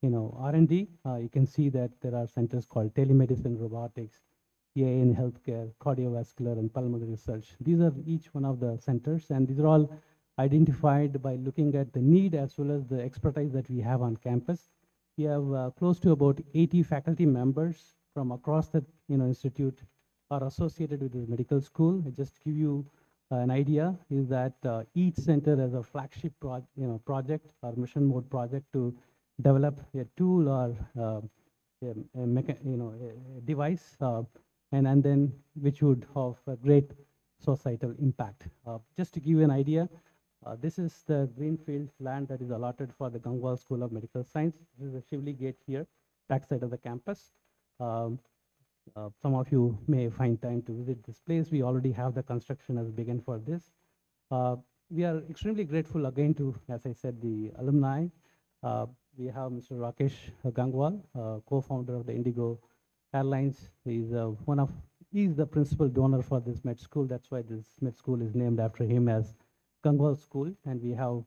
Speaker 2: you know, R&D, uh, you can see that there are centers called telemedicine, robotics, AI in healthcare, cardiovascular, and pulmonary research. These are each one of the centers, and these are all identified by looking at the need as well as the expertise that we have on campus. We have uh, close to about 80 faculty members from across the you know, institute are associated with the medical school. I just give you an idea is that uh, each center has a flagship pro you know, project or mission mode project to develop a tool or uh, a, a you know a, device uh, and and then which would have a great societal impact uh, just to give you an idea uh, this is the greenfield land that is allotted for the Gangwal School of Medical Science. This is the Shivli Gate here, backside of the campus. Um, uh, some of you may find time to visit this place. We already have the construction has begun for this. Uh, we are extremely grateful again to, as I said, the alumni. Uh, we have Mr. Rakesh Gangwal, uh, co-founder of the Indigo Airlines. He's uh, one of, he's the principal donor for this med school. That's why this med school is named after him as Gangwal School. And we have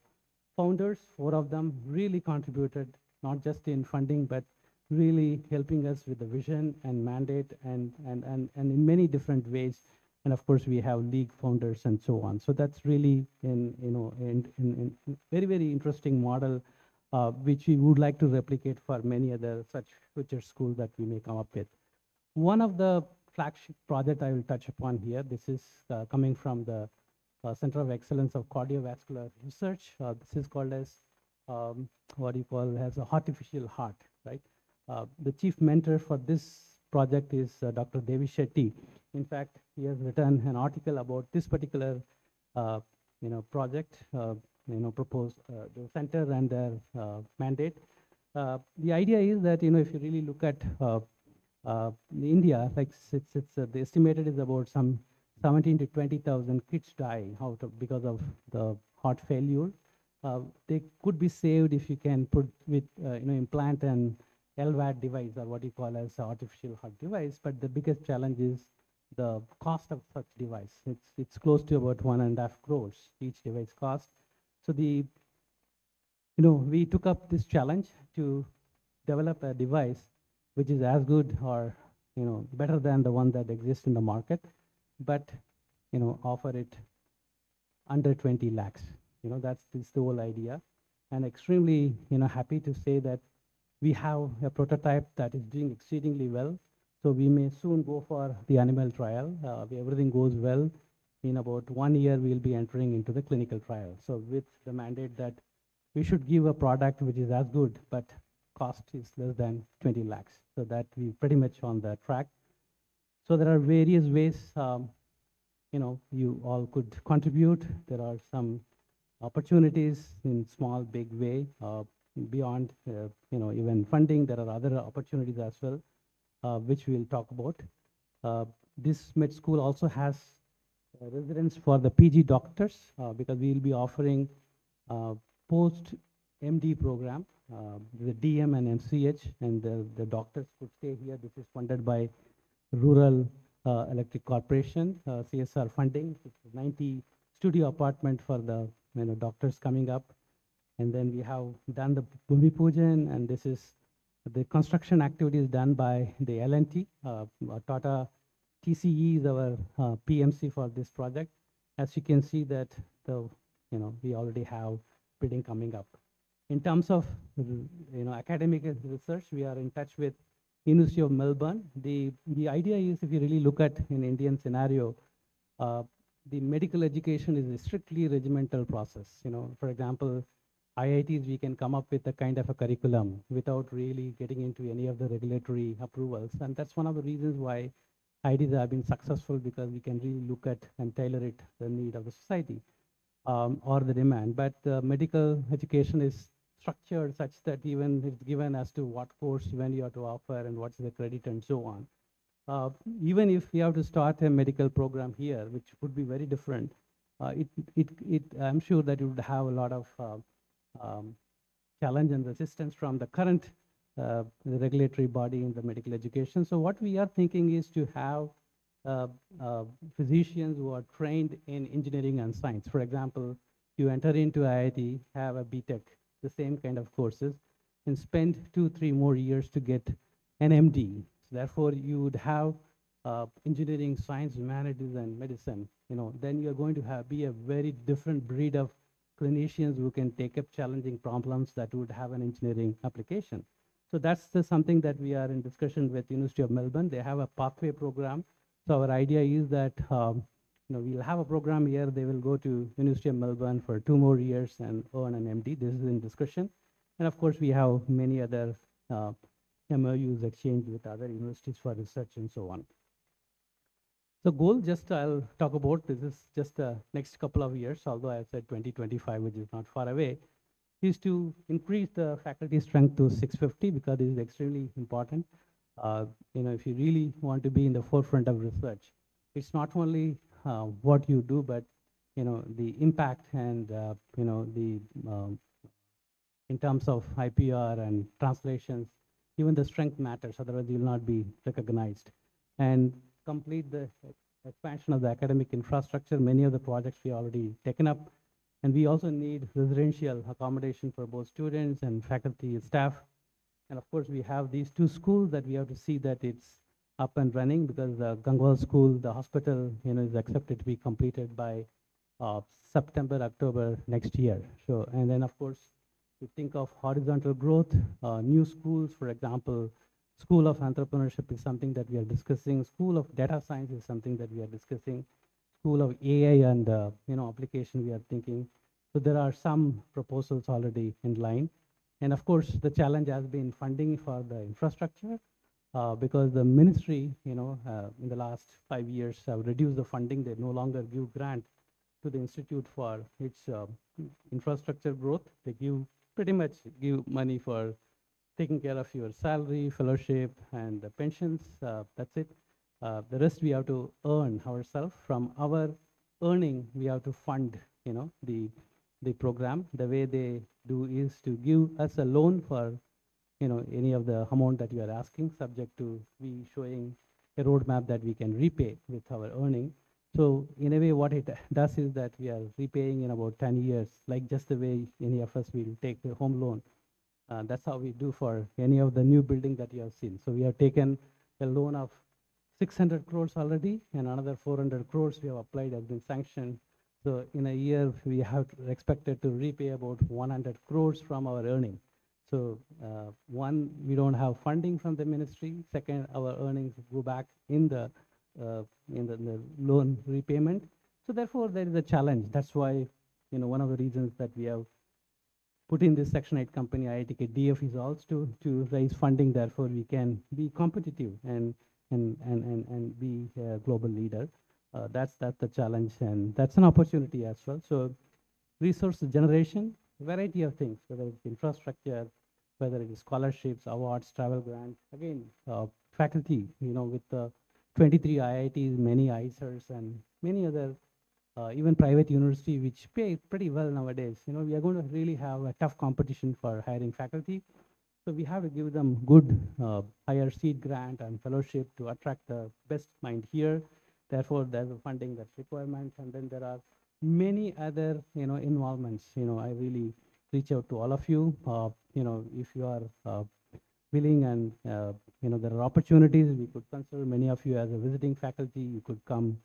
Speaker 2: founders, four of them really contributed, not just in funding, but really helping us with the vision and mandate and, and, and, and in many different ways. And of course, we have league founders and so on. So that's really in, you know, in, in, in very, very interesting model uh, which we would like to replicate for many other such future schools that we may come up with. One of the flagship project I will touch upon here, this is uh, coming from the uh, Center of Excellence of Cardiovascular Research. Uh, this is called as um, what you call as a artificial heart, right? Uh, the chief mentor for this project is uh, Dr. Devi Shetty. In fact, he has written an article about this particular, you know, project you know, proposed uh, the center and their uh, mandate. Uh, the idea is that, you know, if you really look at India, like it's, it's the estimated is about some 17 to 20,000 kids die out of because of the heart failure. Uh, they could be saved if you can put with uh, you know implant an LVAD device or what you call as artificial heart device. But the biggest challenge is the cost of such device. It's it's close to about one and a half crores each device cost. So the, you know, we took up this challenge to develop a device which is as good or, you know, better than the one that exists in the market, but, you know, offer it under 20 lakhs. You know, that's, that's the whole idea. And extremely, you know, happy to say that we have a prototype that is doing exceedingly well. So we may soon go for the animal trial. Uh, everything goes well, in about one year, we'll be entering into the clinical trial. So with the mandate that we should give a product which is as good, but cost is less than 20 lakhs. So that we pretty much on the track. So there are various ways, um, you know, you all could contribute. There are some opportunities in small, big way, uh, beyond, uh, you know, even funding. There are other opportunities as well, uh, which we'll talk about. Uh, this med school also has residence for the PG doctors because we will be offering post MD program, uh, the DM and MCH, and the, the doctors could stay here. This is funded by Rural uh, Electric Corporation, uh, CSR funding. It's 90 studio apartment for the you know doctors coming up, and then we have done the Bhumi Pujan, and this is the construction activity is done by the L&T. Uh, uh, Tata TCE is our uh, PMC for this project. As you can see that the you know we already have bidding coming up. In terms of you know academic research, we are in touch with University of Melbourne. The the idea is if you really look at an Indian scenario, uh, the medical education is a strictly regimental process. You know, for example, IITs we can come up with a kind of a curriculum without really getting into any of the regulatory approvals, and that's one of the reasons why IITs have been successful because we can really look at and tailor it the need of the society um, or the demand. But uh, medical education is structured such that even it's given as to what course when you have to offer and what's the credit and so on. Uh, even if we have to start a medical program here, which would be very different, uh, it, it, it, I'm sure that it would have a lot of uh, um, challenge and resistance from the current uh, regulatory body in the medical education. So what we are thinking is to have uh, uh, physicians who are trained in engineering and science. For example, you enter into IIT, have a BTech, the same kind of courses, and spend two, three more years to get an MD. So therefore, you would have uh, engineering, science, humanities, and medicine. You know, then you're going to have be a very different breed of clinicians who can take up challenging problems that would have an engineering application. So that's the, something that we are in discussion with University of Melbourne. They have a pathway program. So our idea is that um, you know we'll have a program here. They will go to University of Melbourne for two more years and earn an MD. This is in discussion, and of course we have many other uh, MOUs exchanged with other universities for research and so on. So goal, just I'll talk about this is just the next couple of years. Although I said 2025, which is not far away is to increase the faculty strength to 650 because this is extremely important. Uh, you know, if you really want to be in the forefront of research, it's not only uh, what you do, but you know the impact and uh, you know the um, in terms of IPR and translations, even the strength matters. Otherwise, you will not be recognized. And complete the expansion of the academic infrastructure. Many of the projects we already taken up and we also need residential accommodation for both students and faculty and staff. And of course, we have these two schools that we have to see that it's up and running because the Gangwal school, the hospital, you know, is accepted to be completed by uh, September, October next year. So, and then of course, we think of horizontal growth, uh, new schools, for example, School of Entrepreneurship is something that we are discussing. School of Data Science is something that we are discussing. School of AI and uh, you know application we are thinking. So there are some proposals already in line. And of course, the challenge has been funding for the infrastructure uh, because the ministry, you know, uh, in the last five years have reduced the funding. They no longer give grant to the institute for its uh, infrastructure growth. They give pretty much give money for taking care of your salary, fellowship, and the pensions. Uh, that's it. Uh, the rest we have to earn ourselves. From our earning, we have to fund, you know, the the program. The way they do is to give us a loan for, you know, any of the amount that you are asking, subject to we showing a roadmap that we can repay with our earning. So in a way, what it does is that we are repaying in about 10 years, like just the way any of us will take a home loan. Uh, that's how we do for any of the new building that you have seen. So we have taken a loan of 600 crores already, and another 400 crores we have applied has been sanctioned So in a year, we have expected to repay about 100 crores from our earning. So uh, one, we don't have funding from the ministry. Second, our earnings go back in the, uh, in the, the loan repayment. So therefore, there is a challenge. That's why, you know, one of the reasons that we have put in this Section 8 company, IITK DF is also to, to raise funding, therefore we can be competitive and, and, and, and, and be a global leader. Uh, that's, that's the challenge and that's an opportunity as well. So resource generation, variety of things, whether it's infrastructure, whether it is scholarships, awards, travel grants. Again, uh, faculty, you know, with the 23 IITs, many IISERs and many other uh, even private university, which pay pretty well nowadays. You know, we are going to really have a tough competition for hiring faculty. So we have to give them good uh, higher seed grant and fellowship to attract the best mind here. Therefore, there's a funding that's requirement, and then there are many other, you know, involvements. You know, I really reach out to all of you. Uh, you know, if you are uh, willing and uh, you know there are opportunities, we could consider many of you as a visiting faculty. You could come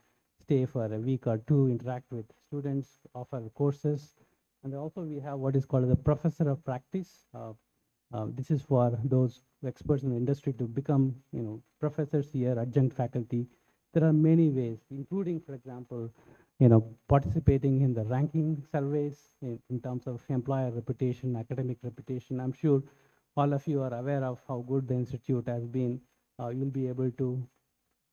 Speaker 2: stay for a week or two, interact with students, offer courses. And also we have what is called the professor of practice. Uh, uh, this is for those experts in the industry to become, you know, professors here, adjunct faculty. There are many ways, including, for example, you know, participating in the ranking surveys in, in terms of employer reputation, academic reputation. I'm sure all of you are aware of how good the institute has been. Uh, you'll be able to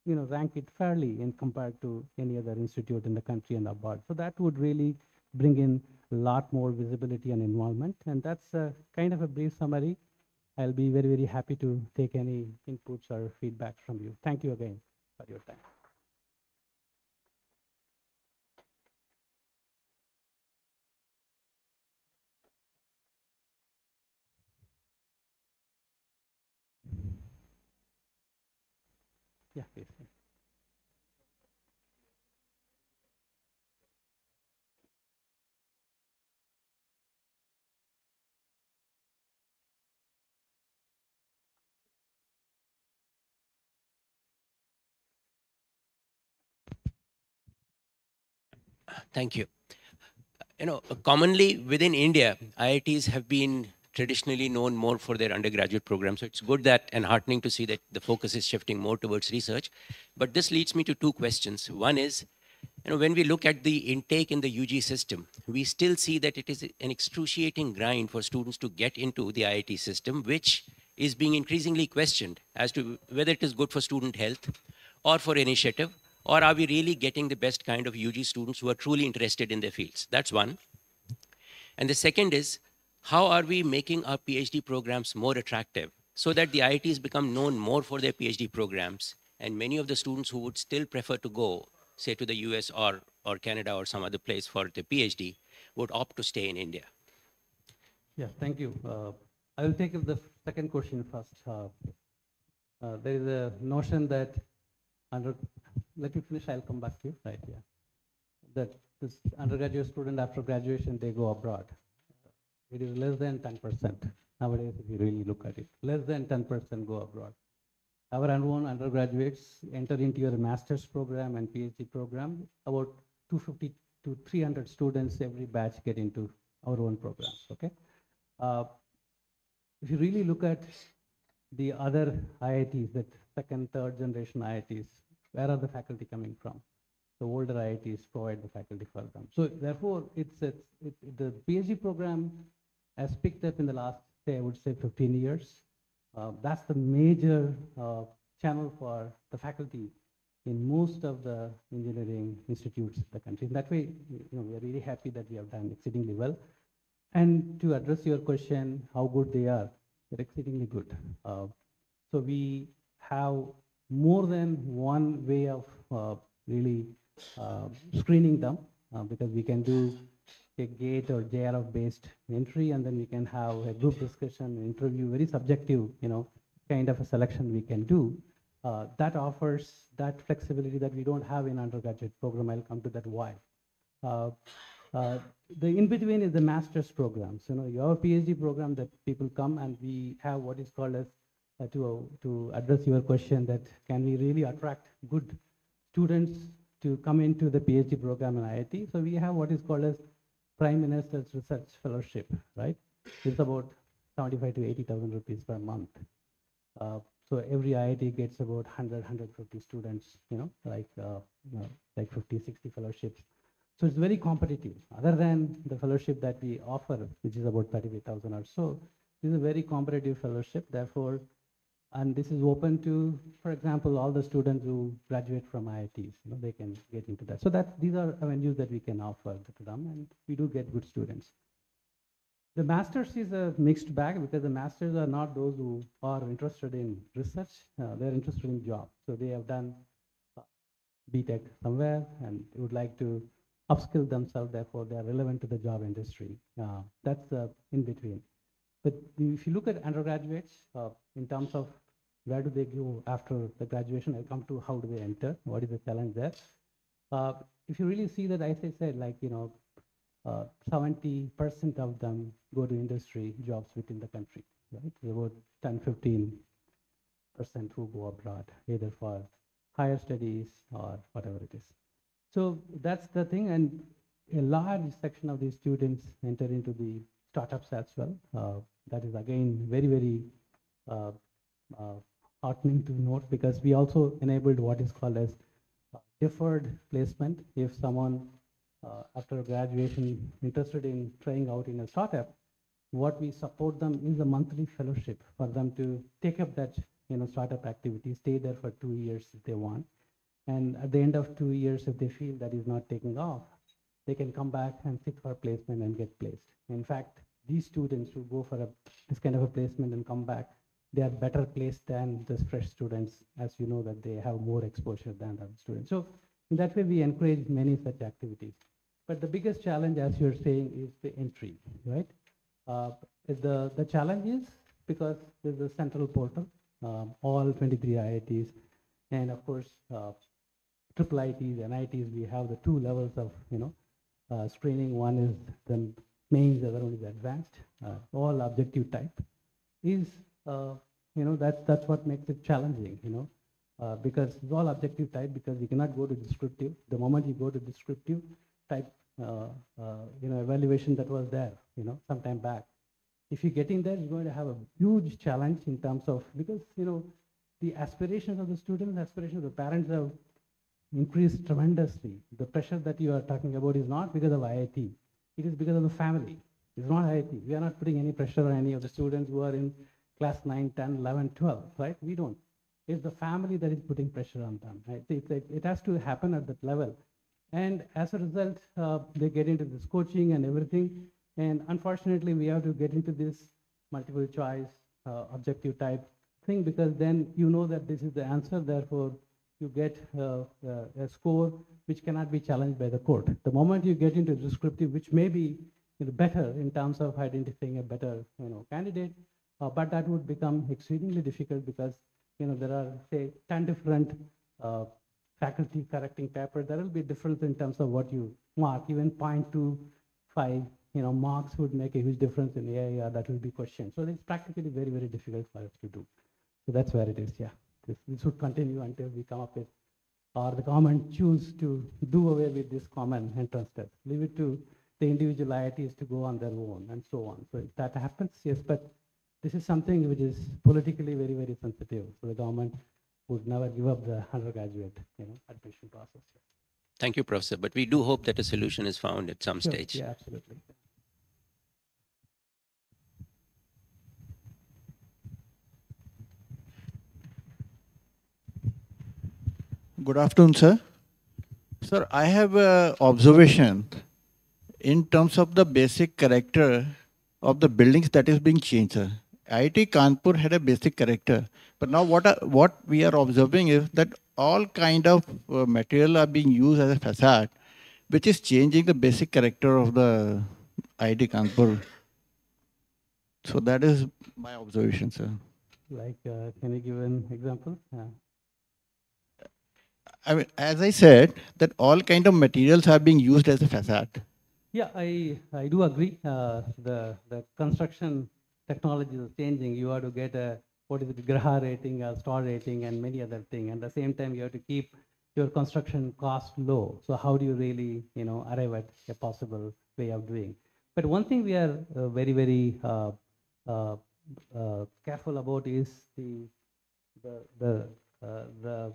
Speaker 2: you know, rank it fairly in compared to any other institute in the country and abroad. So that would really bring in a lot more visibility and involvement. And that's a kind of a brief summary. I'll be very, very happy to take any inputs or feedback from you. Thank you again for your time. Yeah, please.
Speaker 3: Thank you. You know, commonly within India, IITs have been traditionally known more for their undergraduate programs. So it's good that and heartening to see that the focus is shifting more towards research. But this leads me to two questions. One is, you know, when we look at the intake in the UG system, we still see that it is an excruciating grind for students to get into the IIT system, which is being increasingly questioned as to whether it is good for student health or for initiative or are we really getting the best kind of UG students who are truly interested in their fields? That's one. And the second is, how are we making our PhD programs more attractive so that the IITs become known more for their PhD programs and many of the students who would still prefer to go, say, to the US or, or Canada or some other place for the PhD would opt to stay in India?
Speaker 2: Yeah, thank you. Uh, I will take the second question first. Uh, uh, there is a notion that under, let me finish, I'll come back to you, right, yeah. That this undergraduate student after graduation, they go abroad. It is less than 10% nowadays, if you really look at it. Less than 10% go abroad. Our own undergraduates enter into your master's program and PhD program. About 250 to 300 students every batch get into our own programs, okay? Uh, if you really look at the other IITs, that second, third generation IITs, where are the faculty coming from? The older IITs provide the faculty for them. So therefore, it's, it's it, the PhD program has picked up in the last, say, I would say 15 years. Uh, that's the major uh, channel for the faculty in most of the engineering institutes in the country. In that way, you know, we are really happy that we have done exceedingly well. And to address your question, how good they are, they're exceedingly good. Uh, so we have more than one way of uh, really uh, screening them uh, because we can do a GATE or JRF based entry and then we can have a group discussion, interview, very subjective, you know, kind of a selection we can do. Uh, that offers that flexibility that we don't have in undergraduate program. I'll come to that why. Uh, uh, the in between is the master's programs. You know, you have a PhD program that people come and we have what is called as uh, to to address your question that can we really attract good students to come into the PhD program in IIT. So we have what is called as Prime Minister's Research Fellowship, right? It's about 75 to 80,000 rupees per month. Uh, so every IIT gets about 100, 150 students, you know, like, uh, you know, like 50, 60 fellowships. So it's very competitive. Other than the fellowship that we offer, which is about 38,000 or so, this is a very competitive fellowship. Therefore, and this is open to, for example, all the students who graduate from IITs. You know, they can get into that. So that these are avenues that we can offer to them, and we do get good students. The masters is a mixed bag because the masters are not those who are interested in research. Uh, they're interested in job. So they have done BTech somewhere and would like to upskill themselves. Therefore, they are relevant to the job industry. Uh, that's uh, in between. But if you look at undergraduates uh, in terms of where do they go after the graduation, I come to how do they enter, what is the challenge there. Uh, if you really see that, as I said, like, you know, uh, 70% of them go to industry jobs within the country, right? About 10, 15% who go abroad, either for higher studies or whatever it is. So that's the thing, and a large section of these students enter into the startups as well. Uh, that is again very, very uh, uh, heartening to note because we also enabled what is called as deferred placement. If someone uh, after graduation interested in trying out in a startup, what we support them is a monthly fellowship for them to take up that you know startup activity, stay there for two years if they want, and at the end of two years, if they feel that is not taking off, they can come back and sit for placement and get placed. In fact, these students who go for a, this kind of a placement and come back, they are better placed than the fresh students, as you know that they have more exposure than the other students. So in that way, we encourage many such activities. But the biggest challenge, as you're saying, is the entry, right? Uh, the, the challenge is because there's a central portal, um, all 23 IITs, and of course, uh, triple IITs, NITs, we have the two levels of, you know, uh, screening. One is the mains, the other one is advanced, uh, all objective type, is, uh, you know, that's, that's what makes it challenging, you know, uh, because it's all objective type because you cannot go to descriptive. The moment you go to descriptive type, you know, evaluation that was there, you know, some time back, if you get in there, you're going to have a huge challenge in terms of, because, you know, the aspirations of the students, aspirations of the parents have increased tremendously. The pressure that you are talking about is not because of IIT. It is because of the family. It's not IIT. We are not putting any pressure on any of the students who are in class 9, 10, 11, 12, right? We don't. It's the family that is putting pressure on them. Right? It, it, it has to happen at that level. And as a result, uh, they get into this coaching and everything. And unfortunately, we have to get into this multiple choice, uh, objective type thing because then you know that this is the answer. Therefore, you get uh, uh, a score which cannot be challenged by the court. The moment you get into descriptive, which may be you know, better in terms of identifying a better you know, candidate, uh, but that would become exceedingly difficult because you know, there are, say, 10 different uh, faculty correcting paper. There will be difference in terms of what you mark. Even 0.25 you know, marks would make a huge difference in the area that will be questioned. So it's practically very, very difficult for us to do. So that's where it is, yeah. This, this would continue until we come up with, or the government choose to do away with this common entrance test. Leave it to the individual IITs to go on their own and so on. So if that happens, yes, but this is something which is politically very, very sensitive. So the government would never give up the undergraduate, you know, admission process.
Speaker 3: Thank you, Professor. But we do hope that a solution is found at some
Speaker 2: Sure,
Speaker 3: stage.
Speaker 2: Yeah, absolutely.
Speaker 4: Good afternoon, sir. Sir, I have a observation in terms of the basic character of the buildings that is being changed, sir. IIT Kanpur had a basic character, but now what are, what we are observing is that all kind of uh, material are being used as a facade, which is changing the basic character of the IIT Kanpur. So that is my observation, sir.
Speaker 2: Like, uh, can you give an example? Yeah.
Speaker 4: I mean, as I said, that all kind of materials are being used as a facade.
Speaker 2: Yeah, I, I do agree. Uh, the, the construction technology is changing. You have to get a, what is it, GRIHA rating, a star rating, and many other things. And at the same time, you have to keep your construction cost low. So how do you really, you know, arrive at a possible way of doing? But one thing we are uh, very, very uh, uh, uh, careful about is the the the uh, the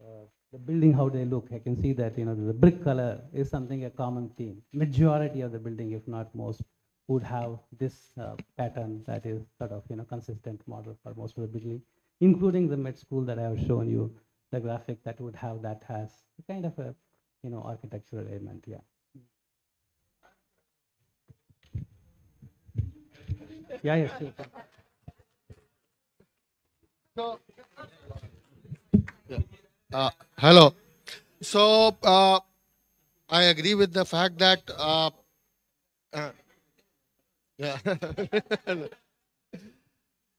Speaker 2: uh, the building how they look. I can see that you know the brick color is something a common theme. Majority of the building, if not most, would have this uh, pattern that is sort of you know consistent model for most of the building, including the med school that I have shown you, the graphic that would have that has kind of a you know architectural element. Yeah. Yeah, yeah, sure.
Speaker 5: Uh, hello. So uh, I agree with the fact that uh, uh, yeah.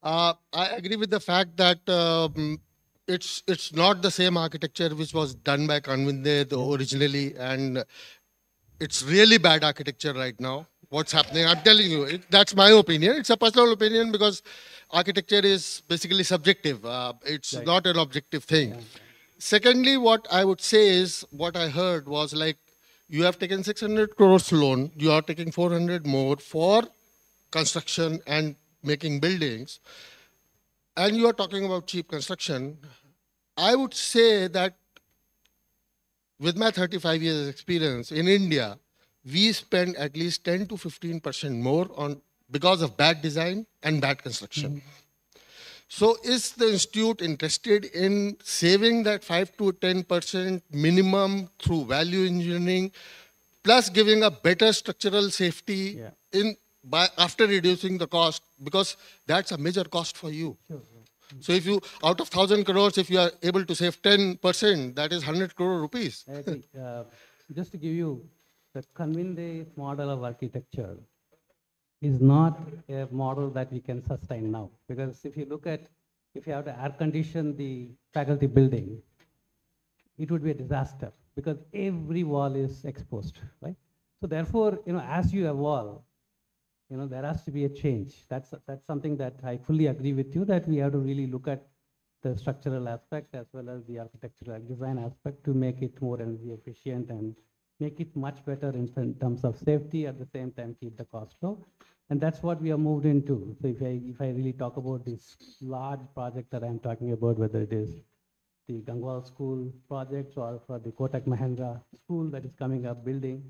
Speaker 5: uh, I agree with the fact that um, it's it's not the same architecture which was done by Kanvinde originally, and it's really bad architecture right now. What's happening? I'm telling you, it, that's my opinion. It's a personal opinion because architecture is basically subjective. Uh, it's
Speaker 2: Right.
Speaker 5: not an objective thing. Secondly, what I would say is what I heard was like you have taken 600 crores loan, you are taking 400 more for construction and making buildings, and you are talking about cheap construction. I would say that with my 35 years experience in India, we spend at least 10 to 15 percent more on because of bad design and bad construction. Mm-hmm. So is the institute interested in saving that 5 to 10% minimum through value engineering plus giving a better structural safety
Speaker 2: Yeah.
Speaker 5: in by after reducing the cost because that's a major cost for you. Sure. So if you out of 1000 crores if you are able to save 10% that is 100 crore rupees.
Speaker 2: I agree. Uh, just to give you the Kanvinde model of architecture is not a model that we can sustain now. Because if you look at, if you have to air condition the faculty building, it would be a disaster because every wall is exposed, right? So therefore, you know, as you evolve, you know, there has to be a change. That's, that's something that I fully agree with you that we have to really look at the structural aspect as well as the architectural design aspect to make it more energy efficient and make it much better in terms of safety, at the same time keep the cost low. And that's what we have moved into. So if I, if I really talk about this large project that I'm talking about, whether it is the Gangwal School projects or for the Kotak Mahindra School that is coming up building,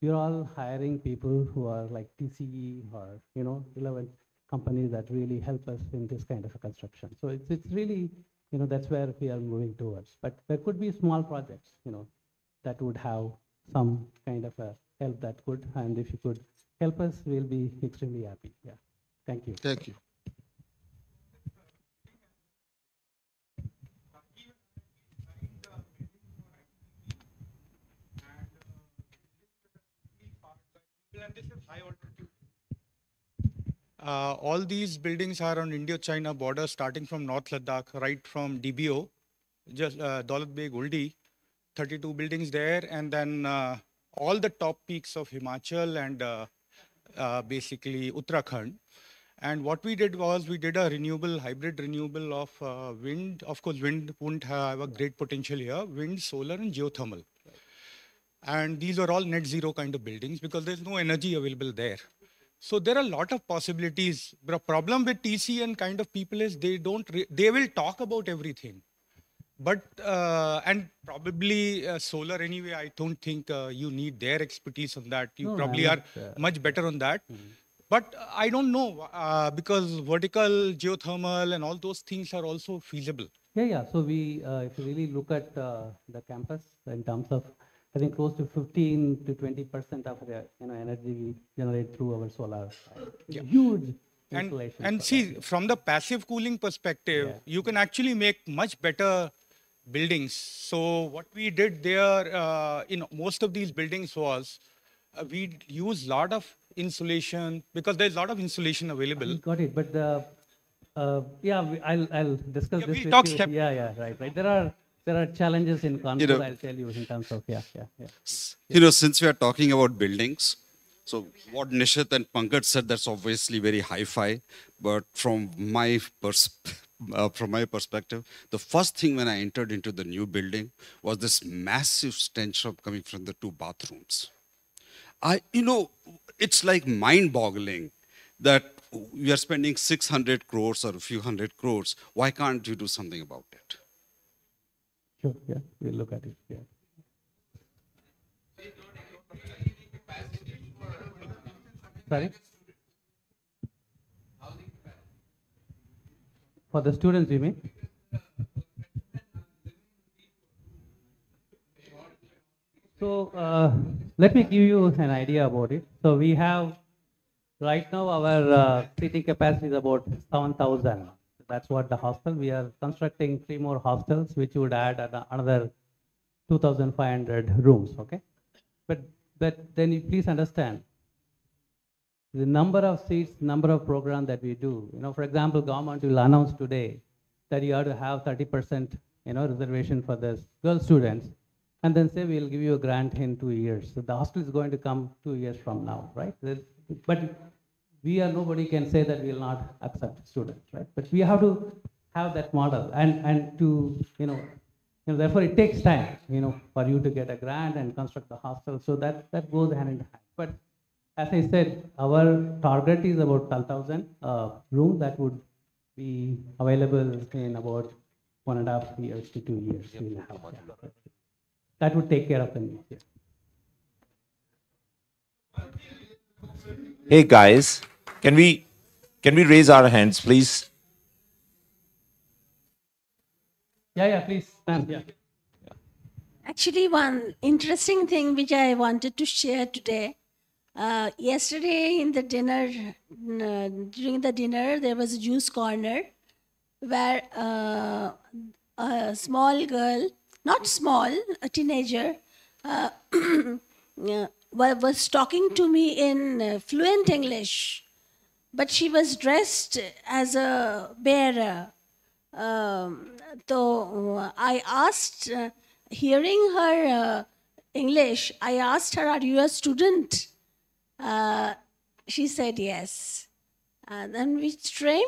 Speaker 2: we're all hiring people who are like TCE or, you know, relevant companies that really help us in this kind of a construction. So it's, it's really, you know, that's where we are moving towards. But there could be small projects, you know, that would have some kind of a help that could, and if you could help us, we'll be extremely happy. Yeah. Thank you.
Speaker 5: Thank you.
Speaker 6: Uh, all these buildings are on Indo-China border, starting from North Ladakh, right from DBO, just uh, Daulat Beg Oldi, 32 buildings there, and then uh, all the top peaks of Himachal and uh, uh, basically Uttarakhand. And what we did was we did a renewable, hybrid renewable of uh, wind. Of course, wind wouldn't have a great potential here. Wind, solar, and geothermal. And these are all net zero kind of buildings because there's no energy available there. So there are a lot of possibilities. The problem with TC and kind of people is they don't, they will talk about everything. But, uh, and probably uh, solar anyway, I don't think uh, you need their expertise on that. You
Speaker 2: No,
Speaker 6: probably are
Speaker 2: uh,
Speaker 6: much better on that. But I don't know uh, because vertical, geothermal, and all those things are also feasible.
Speaker 2: Yeah, yeah. So we, uh, if you really look at uh, the campus in terms of, I think close to 15 to 20 percent of the you know energy we generate through our solar. uh, Huge
Speaker 6: And, and see,
Speaker 2: that.
Speaker 6: from the passive cooling perspective,
Speaker 2: Yeah.
Speaker 6: you can actually make much better buildings. So what we did there uh, in most of these buildings was uh, we use lot of insulation because there's a lot of insulation available.
Speaker 2: Got it. But the, uh, yeah, we- I'll, I'll discuss
Speaker 6: Yeah,
Speaker 2: this
Speaker 6: we'll
Speaker 2: with
Speaker 6: talk
Speaker 2: you.
Speaker 6: step-
Speaker 2: Yeah, yeah, right, right. There are, there are challenges in Kanpur,
Speaker 7: know-
Speaker 2: I'll tell you in terms of, yeah, yeah, yeah.
Speaker 7: You know, since we are talking about buildings, so what Nishit and Pankaj said, that's obviously very hi-fi. But from my pers- uh, from my perspective. The first thing when I entered into the new building was this massive stench of coming from the two bathrooms. I, you know, it's like mind-boggling that we are spending 600 crores or a few hundred crores. Why can't you do something about it?
Speaker 2: Sure, yeah, we'll look at it, yeah. Sorry? For the students, you mean? So, uh, let me give you an idea about it. So we have, right now, our uh, seating capacity is about 7,000. That's what the hostel, we are constructing three more hostels, which would add another 2,500 rooms, okay? But, but then you please understand, the number of seats, number of program that we do. You know, for example, government will announce today that you have to have 30%, you know, reservation for the girl students, and then say we'll give you a grant in two years. So the hostel is going to come two years from now, right? But we are, nobody can say that we will not accept students, right? But we have to have that model and, and to, you know, you know, therefore it takes time, you know, for you to get a grant and construct the hostel. So that, that goes hand in hand. But as I said, our target is about 12,000 uh, room that would be available in about one and a half years to two years. we'll have, yeah. That would take care of the needs. yeah.
Speaker 8: Hey guys, can we can we raise our hands, please?
Speaker 2: Yeah, yeah, please, ma'am, yeah.
Speaker 9: Actually, one interesting thing which I wanted to share today. Uh, yesterday in the dinner, uh, during the dinner, there was a juice corner where uh, a small girl, not small, a teenager, uh, wa- was talking to me in uh, fluent English, but she was dressed as a bearer. Um, so uh, I asked, hearing her English, I asked her, Are you a student? Uh, she said yes. And then which stream?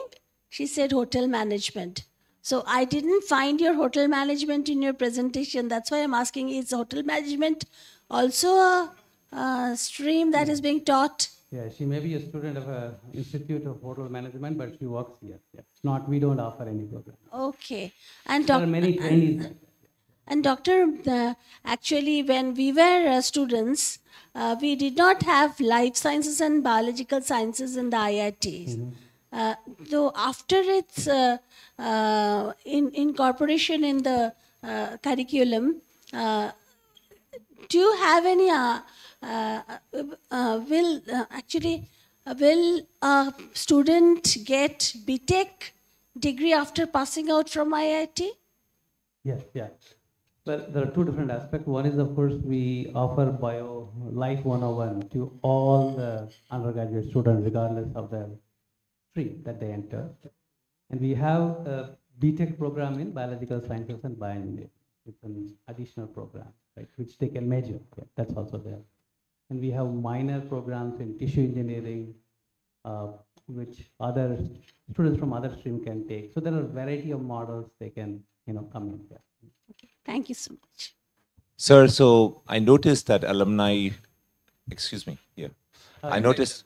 Speaker 9: She said hotel management. So I didn't find your hotel management in your presentation. That's why I'm asking is hotel management also a, a stream that is being taught?
Speaker 2: Yeah, she may be a student of a Institute of Hotel Management, but she works here. Yeah. It's not, we don't offer any program.
Speaker 9: Okay. And
Speaker 2: There are many trainees.
Speaker 9: And doctor, uh, actually, when we were uh, students, uh, we did not have life sciences and biological sciences in the IITs. Uh, though after its uh, uh, in, incorporation in the uh, curriculum, uh, do you have any uh, uh, uh, will uh, actually uh, will a student get BTech degree after passing out from IIT?
Speaker 2: Yes, yeah. Well, there are two different aspects. One is, of course, we offer Bio Life 101 to all the undergraduate students, regardless of the stream that they enter. And we have a BTech program in biological sciences and bioengineering. It's an additional program, right, which they can major. Yeah, that's also there. And we have minor programs in tissue engineering, uh, which other students from other stream can take. So there are a variety of models they can, you know, come in there.
Speaker 9: Thank you so much.
Speaker 8: Sir, so I noticed that alumni, excuse me, yeah. I noticed.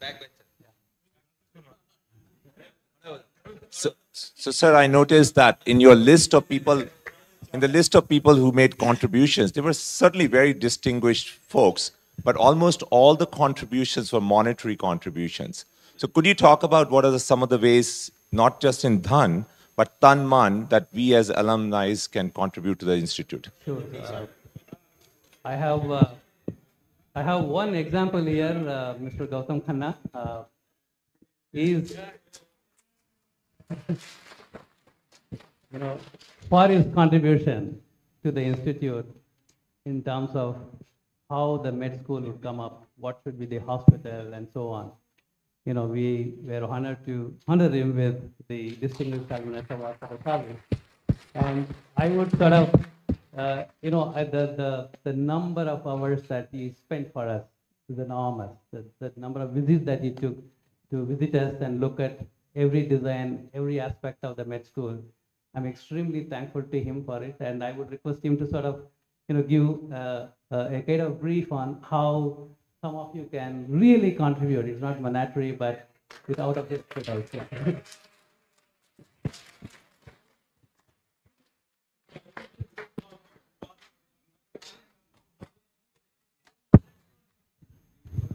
Speaker 8: So, so, sir, I noticed that in your list of people, in the list of people who made contributions, they were certainly very distinguished folks, but almost all the contributions were monetary contributions. So, could you talk about what are the, some of the ways, not just in Dhan, but Tan Man, that we as alumni can contribute to the institute?
Speaker 2: Sure. Uh, I have uh, I have one example here, uh, Mr. Gautam Khanna. Uh, is, you know, for his contribution to the institute in terms of how the med school would come up, what should be the hospital, and so on. You know, we were honored to honor him with the distinguished Alumnus Award for service. And I would sort of, uh, you know, the, the, the number of hours that he spent for us is enormous. The, the number of visits that he took to visit us and look at every design, every aspect of the med school. I'm extremely thankful to him for it, and I would request him to sort of, you know, give uh, uh, a kind of brief on how some of you can really contribute. It's not mandatory, but it's out of this pit also.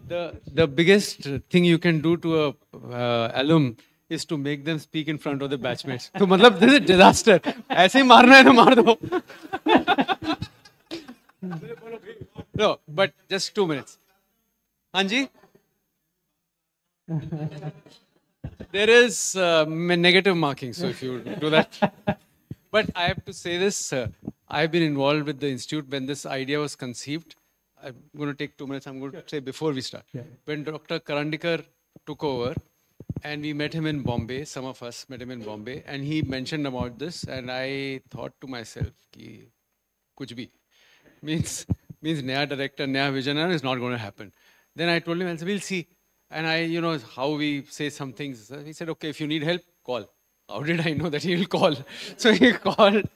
Speaker 10: the the biggest thing you can do to a uh, alum is to make them speak in front of the batchmates. तो मतलब this is a disaster. ऐसे ही मारना है तो मार दो. no, but just two minutes. Anji? there is uh, negative marking, so if you do that. But I have to say this, uh, I've been involved with the institute when this idea was conceived. I'm going to take two minutes. I'm going to say before we start.
Speaker 2: Yeah.
Speaker 10: When Dr. Karandikar took over, and we met him in Bombay, some of us met him in Bombay, and he mentioned about this, and I thought to myself, ki, kuch bhi. Means, means naya director, naya visionary is not going to happen. Then I told him, I said, we'll see. And I, you know, how we say some things. He said, okay, if you need help, call. How did I know that he will call? So he called.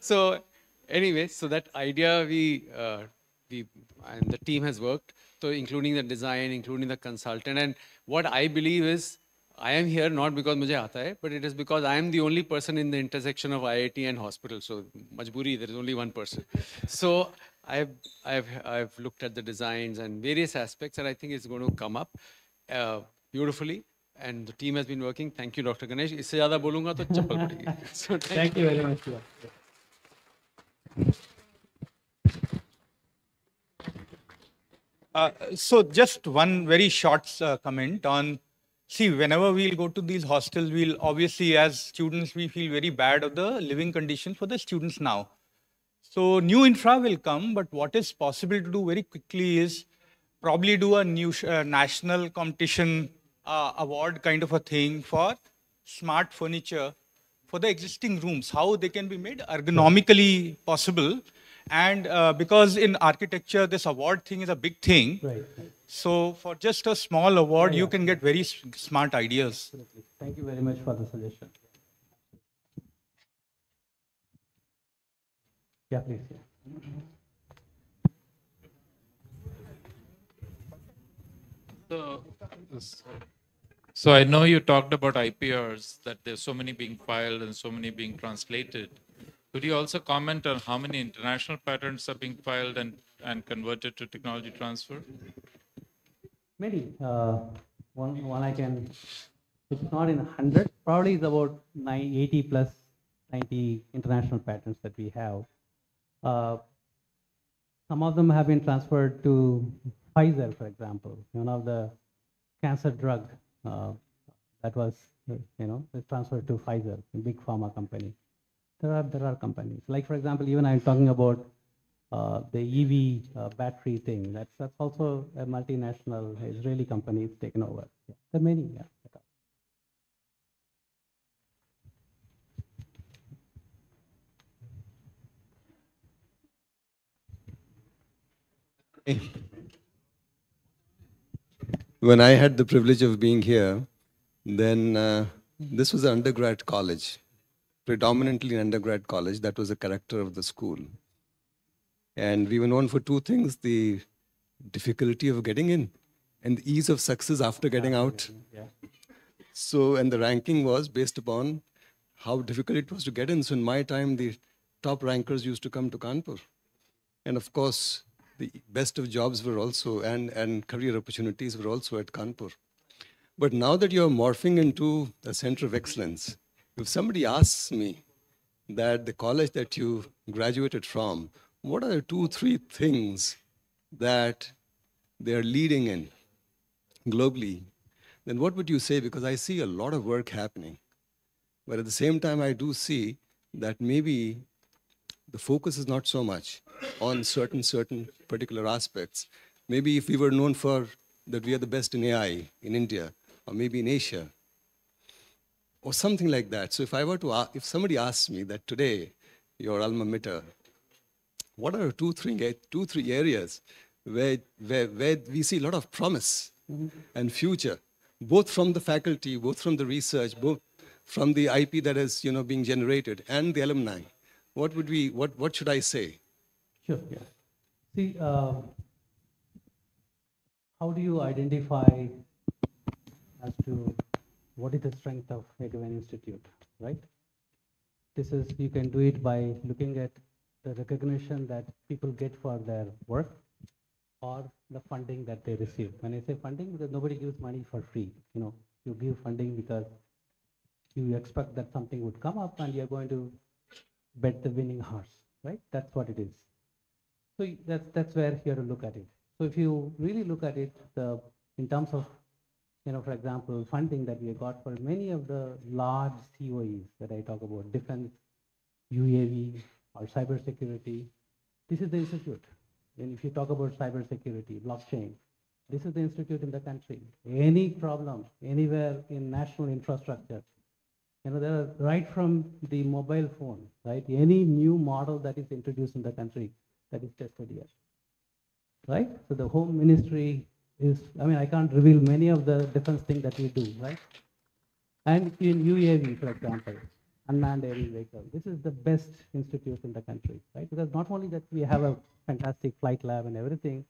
Speaker 10: So anyway, so that idea we, uh, we and the team has worked. So including the design, including the consultant. And what I believe is, I am here not because mujhe aata hai, but it is because I am the only person in the intersection of IIT and hospital. So majburi, there is only one person. So I've, I've, I've looked at the designs and various aspects, and I think it's going to come up uh, beautifully. And the team has been working. Thank you, Dr. Ganesh. इससे ज़्यादा बोलूँगा तो चप्पल पड़ेगी. So
Speaker 2: Thank you very much. yeah.
Speaker 6: Uh, so just one very short uh, comment on, see, whenever we'll go to these hostels, we'll obviously, as students, we feel very bad of the living conditions for the students now. so new infra will come, but what is possible to do very quickly is probably do a new uh, national competition uh, award kind of a thing for smart furniture for the existing rooms, how they can be made ergonomically possible. And uh, because in architecture, this award thing is a big thing.
Speaker 2: Right.
Speaker 6: So for just a small award,
Speaker 2: Yeah,
Speaker 6: you can get very smart ideas.
Speaker 2: Absolutely. Thank you very much for the suggestion. Yeah, please. Yeah.
Speaker 11: So, so I know you talked about IPRs, that there's so many being filed and so many being translated. Could you also comment on how many international patents are being filed and, and converted to technology transfer?
Speaker 2: Maybe uh, one, one I can, it's not in 100, probably it's about nine, 80 plus 90 international patents that we have. Uh, some of them have been transferred to Pfizer, for example, one of the cancer drug uh, that was, uh, you know, transferred to Pfizer, a big pharma company. There are, there are companies. Like, for example, even I'm talking about uh, the EV uh, battery thing. That's, that's also a multinational Israeli company it's taken over. Yeah. There are many, yeah.
Speaker 12: When I had the privilege of being here, then uh, this was an undergrad college, predominantly an undergrad college. That was the character of the school. And we were known for two things the difficulty of getting in and the ease of success after getting out. So, and the ranking was based upon how difficult it was to get in. So, in my time, the top rankers used to come to Kanpur. And of course, the best of jobs were also, and, and career opportunities were also at Kanpur. But now that you're morphing into a center of excellence, if somebody asks me that the college that you graduated from, what are the two, three things that they're leading in globally, then what would you say? Because I see a lot of work happening. But at the same time, I do see that maybe the focus is not so much on certain, certain particular aspects. Maybe if we were known for that we are the best in AI in India, or maybe in Asia, or something like that. So if I were to, a- if somebody asks me that today, your alma mater, what are two, three, two, three areas where, where, where we see a lot of promise mm-hmm. and future, both from the faculty, both from the research, both from the IP that is, you know, being generated and the alumni, what would we, what, what should I say?
Speaker 2: Sure, yeah. See, uh, how do you identify as to what is the strength of a given institute, right? This is, you can do it by looking at the recognition that people get for their work or the funding that they receive. When I say funding, because nobody gives money for free, you know, you give funding because you expect that something would come up and you're going to bet the winning horse, right? That's what it is. So that's, that's where you have to look at it. So if you really look at it, the, in terms of, you know, for example, funding that we got for many of the large COEs that I talk about, defense, UAV, or cybersecurity, this is the institute. And if you talk about cybersecurity, blockchain, this is the institute in the country. Any problem, anywhere in national infrastructure, you know, there are right from the mobile phone, right? Any new model that is introduced in the country that is tested here, right? So the home ministry is, I mean, I can't reveal many of the defense things that we do, right? And in UAV, for example, unmanned aerial vehicle, this is the best institute in the country, right? Because not only that we have a fantastic flight lab and everything,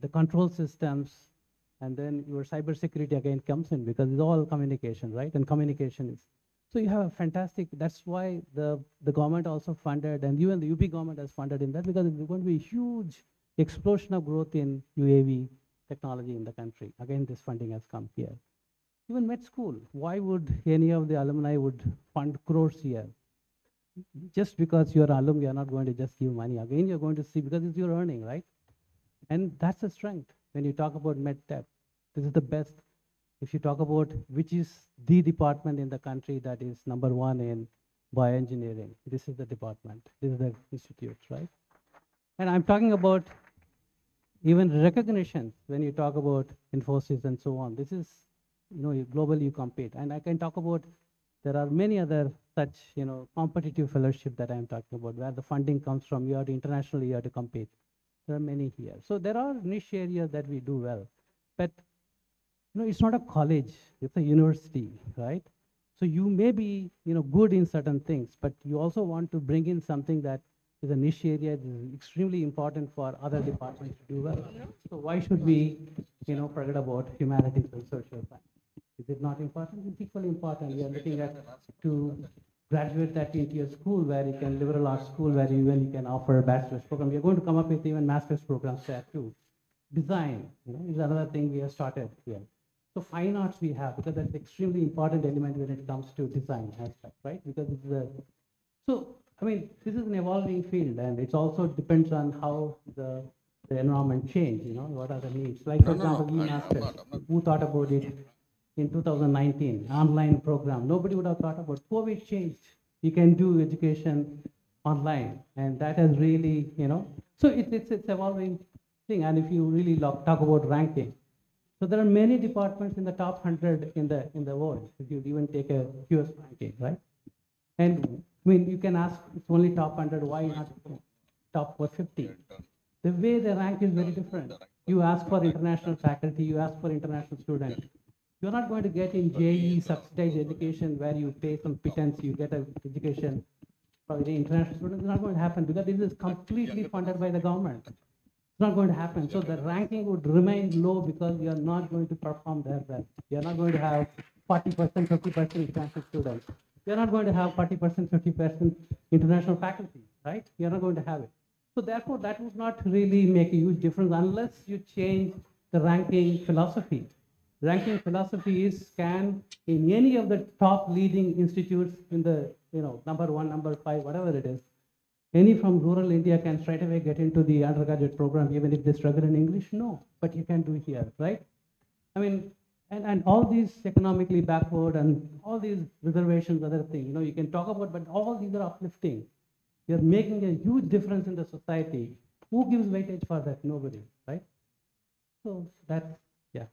Speaker 2: the control systems, and then your cybersecurity again comes in because it's all communication, right? And communication is so you have a fantastic. That's why the the government also funded, and even the UP government has funded in that because it's going to be a huge explosion of growth in UAV technology in the country. Again, this funding has come here. Even med school. Why would any of the alumni would fund crores here? Just because you're alum, you're not going to just give money. Again, you're going to see because it's your earning, right? And that's a strength when you talk about MedTech. This is the best. If you talk about which is the department in the country that is number one in bioengineering, this is the department. This is the institute, right? And I'm talking about even recognition when you talk about Infosys and so on. This is, you know, globally you compete. And I can talk about, there are many other such, you know, competitive fellowship that I'm talking about, where the funding comes from, you have to internationally, you have to compete. There are many here. So there are niche areas that we do well. But, you know, it's not a college, it's a university, right? So you may be, you know, good in certain things, but you also want to bring in something that is a niche area that is extremely important for other departments to do well. So why should we, you know, forget about humanities and social science? Is it not important? It's equally important. We are looking at to graduate that into your school where you can liberal arts school where you even you can offer a bachelor's program. We are going to come up with even master's programs there too. Design, you know, is another thing we have started here. So fine arts we have because that's extremely important element when it comes to design aspect, right? Because it's a so I mean this is an evolving field and it also depends on how the the environment change, you know, what are the needs. Like for
Speaker 7: No,
Speaker 2: example,
Speaker 7: no,
Speaker 2: e-masters,
Speaker 7: not- I'm not-
Speaker 2: who thought about it in 2019, online program. Nobody would have thought about COVID changed. You can do education online, and that has really, you know, so it's it's it's evolving thing. And if you really talk about ranking, so there are many departments in the top 100 in the in the world. If you even take a US ranking, right? And I mean, you can ask, it's only top 100. Why not top 450? The way they rank is very different. You ask for international faculty, you ask for international students. You're not going to get in JE subsidized education where you pay some pittance, you get an education for the international students. It's not going to happen because this is completely funded by the government. It's not going to happen. So the ranking would remain low because you're not going to perform there well. You're not going to have 40%, 50% international students. You're not going to have 40%, 50% international faculty, right? You're not going to have it. So therefore, that would not really make a huge difference unless you change the ranking philosophy. Ranking philosophy is can in any of the top leading institutes in the, you know, number one, number five, whatever it is, any from rural India can straight away get into the undergraduate program, even if they struggle in English? No, but you can do here, right? I mean, and, and all these economically backward and all these reservations, other things, you know, you can talk about, but all these are uplifting. You're making a huge difference in the society. Who gives weightage for that? Nobody, right? So that's, yeah.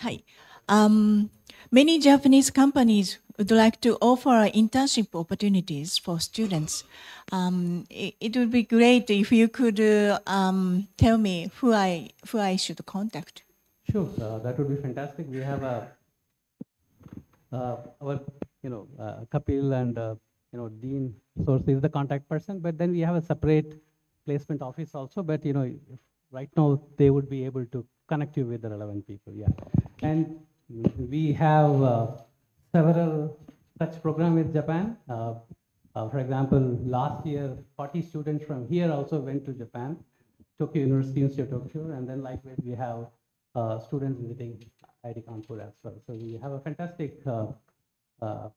Speaker 13: Hi. Um, many Japanese companies would like to offer internship opportunities for students. Um, it, it would be great if you could uh, um, tell me who I who I should contact.
Speaker 2: Sure, that would be fantastic. We have a, uh, our, you know, uh, Kapil and, uh, you know, Dean Source is the contact person, but then we have a separate placement office also, but, you know, right now they would be able to connect you with the relevant people, yeah. And we have uh, several such program with Japan. Uh, uh, for example, last year, 40 students from here also went to Japan, Tokyo University, University of Tokyo, and then likewise we have uh, students visiting IIT Kanpur as well. So we have a fantastic, uh, uh,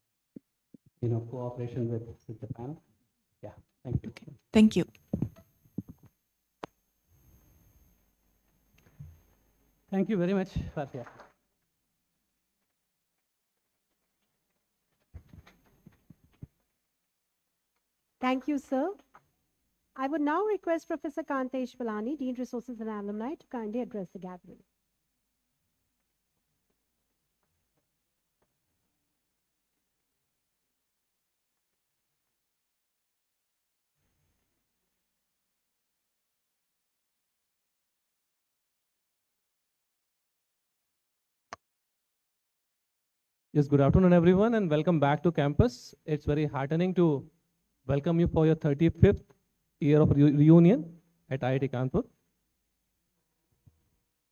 Speaker 2: you know, cooperation with, with Japan. Yeah, thank you.
Speaker 13: Thank you.
Speaker 2: Thank you very much, Satya.
Speaker 1: Thank you, sir. I would now request Professor Kantesh Balani, Dean Resources and Alumni, to kindly address the gathering.
Speaker 14: Yes, good afternoon, everyone, and welcome back to campus. It's very heartening to welcome you for your 35th year of reu- reunion at IIT Kanpur.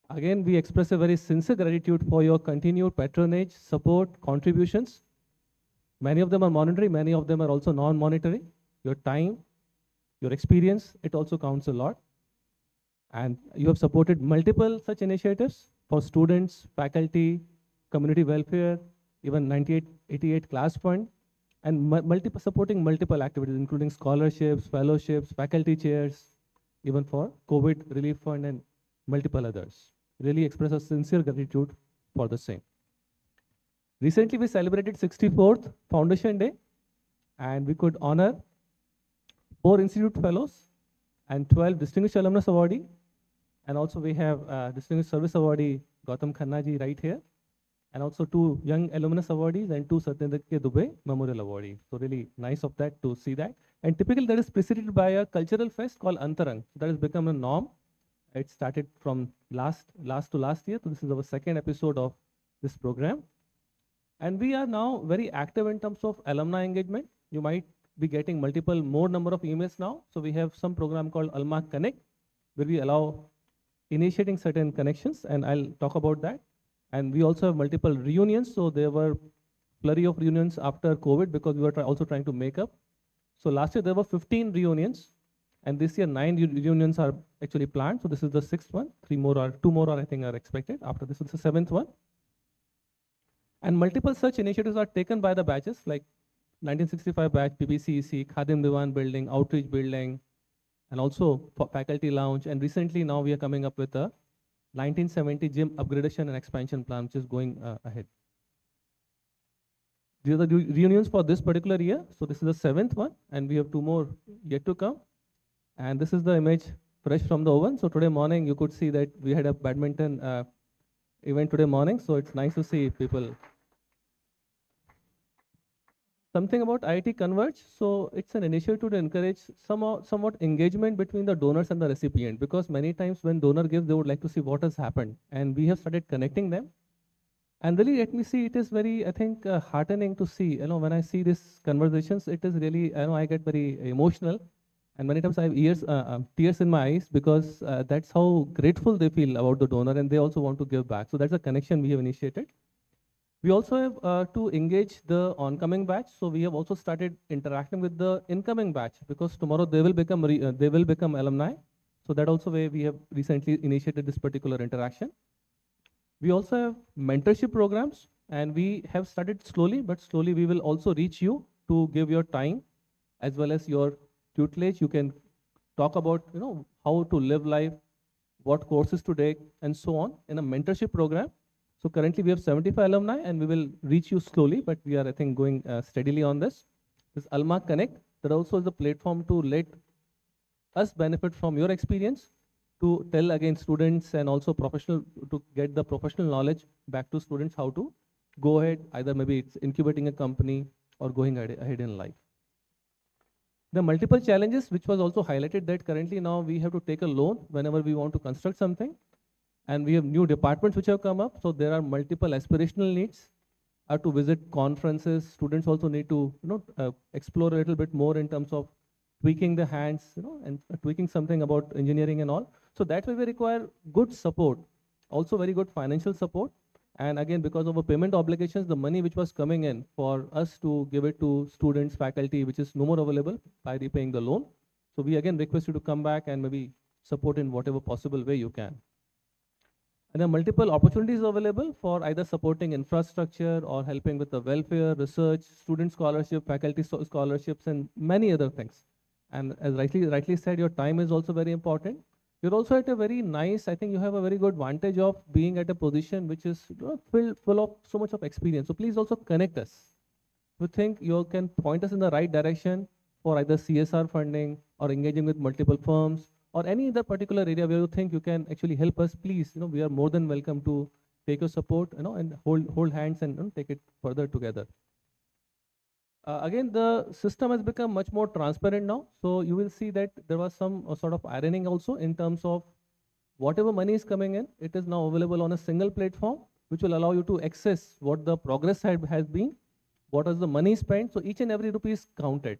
Speaker 14: Again, we express a very sincere gratitude for your continued patronage, support, contributions. Many of them are monetary, many of them are also non-monetary. Your time, your experience, it also counts a lot. And you have supported multiple such initiatives for students, faculty, community welfare, even 98, 88 class fund, and multiple supporting multiple activities, including scholarships, fellowships, faculty chairs, even for COVID relief fund and multiple others. Really express a sincere gratitude for the same. Recently, we celebrated 64th Foundation Day, and we could honor four institute fellows and 12 distinguished alumnus awardee, and also we have uh, distinguished service awardee Gautam Khanna ji right here, and also two young alumnus awardees and two Satyendra. Dubey Memorial Awardee. So really nice of that to see that. And typically that is preceded by a cultural fest called Antarang. That has become a norm. It started from last last to last year. So this is our second episode of this program. And we are now very active in terms of alumni engagement. You might be getting multiple more number of emails now. So we have some program called Alma Connect, where we allow initiating certain connections, and I'll talk about that. And we also have multiple reunions. So there were flurry of reunions after COVID because we were try- also trying to make up. So last year there were 15 reunions, and this year nine re- reunions are actually planned. So this is the sixth one. Three more or two more are I think are expected. After this is the seventh one. And multiple such initiatives are taken by the batches like 1965 batch, PBCEC, Khadim Diwan building, outreach building, and also faculty lounge. And recently now we are coming up with a 1970 gym upgradation and expansion plan, which is going uh, ahead. These are the reunions for this particular year. So this is the seventh one, and we have two more yet to come. And this is the image fresh from the oven. So today morning, you could see that we had a badminton uh, event today morning. So it's nice to see people. Something about IIT Converge. So it's an initiative to encourage some, somewhat engagement between the donors and the recipient because many times when donor gives, they would like to see what has happened. And we have started connecting them. And really, let me see, it is very, I think, uh, heartening to see, you know, when I see these conversations, it is really, I know I get very emotional. And many times I have ears, uh, um, tears in my eyes because uh, that's how grateful they feel about the donor and they also want to give back. So that's a connection we have initiated. We also have uh, to engage the oncoming batch. So we have also started interacting with the incoming batch because tomorrow they will become uh, they will become alumni. So that also way we have recently initiated this particular interaction. We also have mentorship programs, and we have started slowly, but slowly we will also reach you to give your time as well as your tutelage. You can talk about you know how to live life, what courses to take, and so on in a mentorship program. So currently we have 75 alumni, and we will reach you slowly, but we are I think going uh, steadily on this. This Alma Connect that also is a platform to let us benefit from your experience to tell again students and also professional to get the professional knowledge back to students how to go ahead, either maybe it's incubating a company or going ahead ahead in life. The multiple challenges, which was also highlighted that currently now we have to take a loan whenever we want to construct something. And we have new departments which have come up. So there are multiple aspirational needs uh, to visit conferences. Students also need to you know, uh, explore a little bit more in terms of tweaking the hands, you know, and uh, tweaking something about engineering and all. So that way we require good support, also very good financial support. And again, because of our payment obligations, the money which was coming in for us to give it to students, faculty, which is no more available by repaying the loan. So we again request you to come back and maybe support in whatever possible way you can. And there are multiple opportunities available for either supporting infrastructure or helping with the welfare, research, student scholarship, faculty scholarships, and many other things. And as rightly, rightly said, your time is also very important. You're also at a very nice, I think you have a very good advantage of being at a position which is you filled full of so much of experience. So please also connect us. We think you can point us in the right direction for either CSR funding or engaging with multiple firms or any other particular area where you think you can actually help us, please, you know, we are more than welcome to take your support, you know, and hold hold hands and you know, take it further together. Uh, again, the system has become much more transparent now. So you will see that there was some uh, sort of ironing also in terms of whatever money is coming in, it is now available on a single platform, which will allow you to access what the progress had, has been, what is the money spent. So each and every rupee is counted.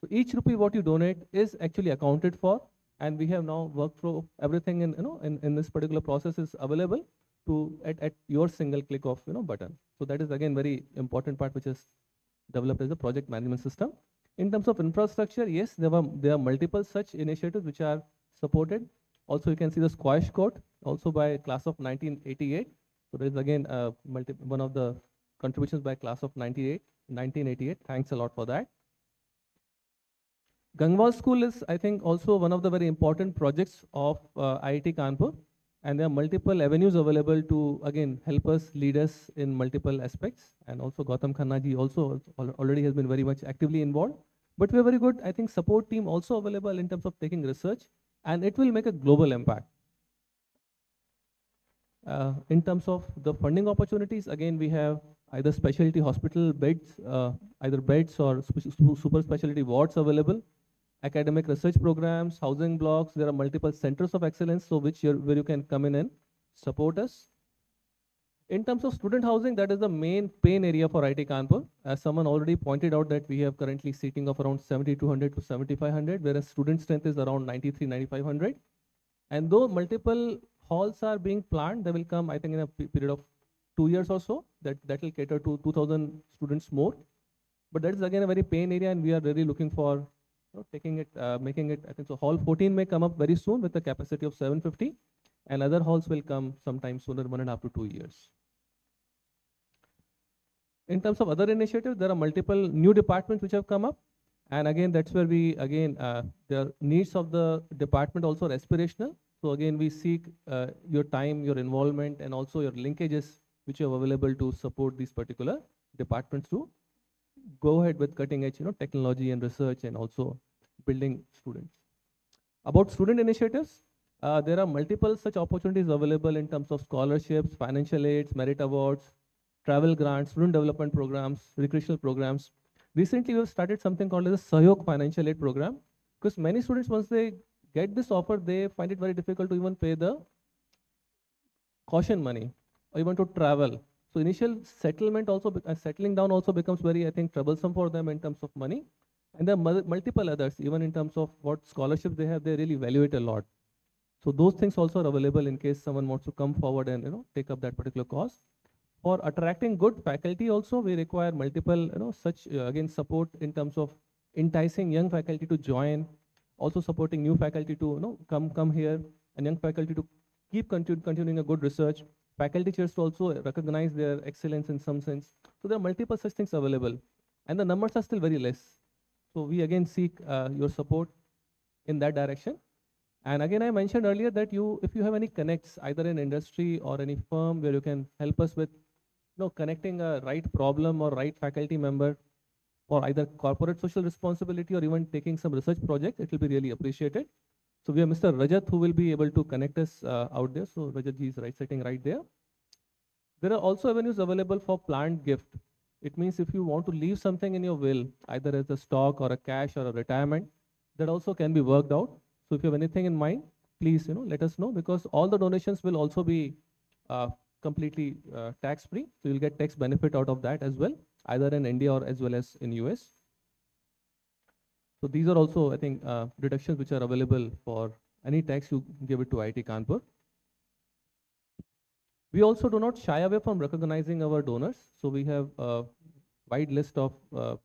Speaker 14: So each rupee what you donate is actually accounted for, and we have now workflow everything in you know in, in this particular process is available to at, at your single click of you know button. So that is again very important part which is developed as a project management system. In terms of infrastructure, yes, there were there are multiple such initiatives which are supported. Also, you can see the squash court, also by class of 1988. So there is again uh, multi one of the contributions by class of 98, 1988. Thanks a lot for that. Gangwal School is, I think, also one of the very important projects of uh, IIT Kanpur. And there are multiple avenues available to, again, help us, lead us in multiple aspects. And also Gautam Khanna ji also already has been very much actively involved. But we have very good, I think, support team also available in terms of taking research. And it will make a global impact. Uh, in terms of the funding opportunities, again, we have either specialty hospital beds, uh, either beds or super specialty wards available, academic research programs, housing blocks. There are multiple centers of excellence, so which you're, where you can come in and support us. In terms of student housing, that is the main pain area for IIT Kanpur. As someone already pointed out that we have currently seating of around 7200 to 7500, whereas student strength is around 93, 9500. And though multiple halls are being planned, they will come, I think, in a period of two years or so. That that will cater to 2,000 students more. But that is again a very pain area, and we are really looking for you know, taking it, uh, making it. I think so. Hall 14 may come up very soon with a capacity of 750, and other halls will come sometime sooner, one and a half to two years. In terms of other initiatives, there are multiple new departments which have come up. And again, that's where we, again, uh, the needs of the department also are aspirational. So again, we seek uh, your time, your involvement, and also your linkages which are available to support these particular departments to go ahead with cutting edge, you know, technology and research and also building students. About student initiatives, uh, there are multiple such opportunities available in terms of scholarships, financial aids, merit awards, travel grants, student development programs, recreational programs. Recently, we have started something called as a Sahyog Financial Aid Program because many students, once they get this offer, they find it very difficult to even pay the caution money or even to travel. So initial settlement also, uh, settling down also becomes very, I think, troublesome for them in terms of money. And there are multiple others, even in terms of what scholarships they have, they really value it a lot. So those things also are available in case someone wants to come forward and, you know, take up that particular cost. For attracting good faculty also, we require multiple, you know, such, uh, again, support in terms of enticing young faculty to join, also supporting new faculty to, you know, come, come here, and young faculty to keep continue, continuing a good research. Faculty chairs to also recognize their excellence in some sense. So there are multiple such things available, and the numbers are still very less. So we again seek uh, your support in that direction. And again, I mentioned earlier that you, if you have any connects, either in industry or any firm where you can help us with, you know, connecting a right problem or right faculty member for either corporate social responsibility or even taking some research project, it will be really appreciated. So we have Mr. Rajat who will be able to connect us uh, out there. So Rajat ji is right sitting right there. There are also avenues available for planned gift. It means if you want to leave something in your will, either as a stock or a cash or a retirement, that also can be worked out. So if you have anything in mind, please, you know, let us know because all the donations will also be uh, completely uh, tax-free. So you'll get tax benefit out of that as well, either in India or as well as in US. So these are also, I think, uh, deductions which are available for any tax you give it to IIT Kanpur. We also do not shy away from recognizing our donors. So we have a wide list of uh,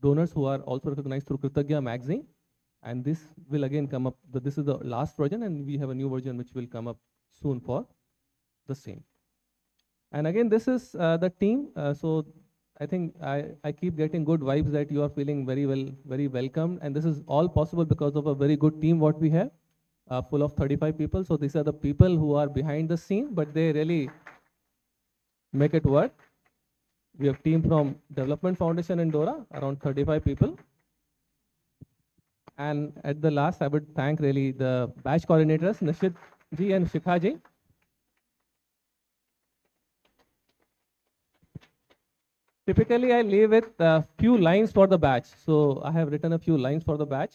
Speaker 14: donors who are also recognized through Kritagya magazine. And this will again come up, this is the last version and we have a new version which will come up soon for the same. And again, this is uh, the team. Uh, so I think I, I keep getting good vibes that you are feeling very well, very welcome. And this is all possible because of a very good team what we have, uh, full of 35 people. So these are the people who are behind the scene, but they really make it work. We have team from Development Foundation in Dora, around 35 people. And at the last, I would thank really the batch coordinators, Nishit ji and Shikha ji. Typically, I leave with a few lines for the batch. So I have written a few lines for the batch.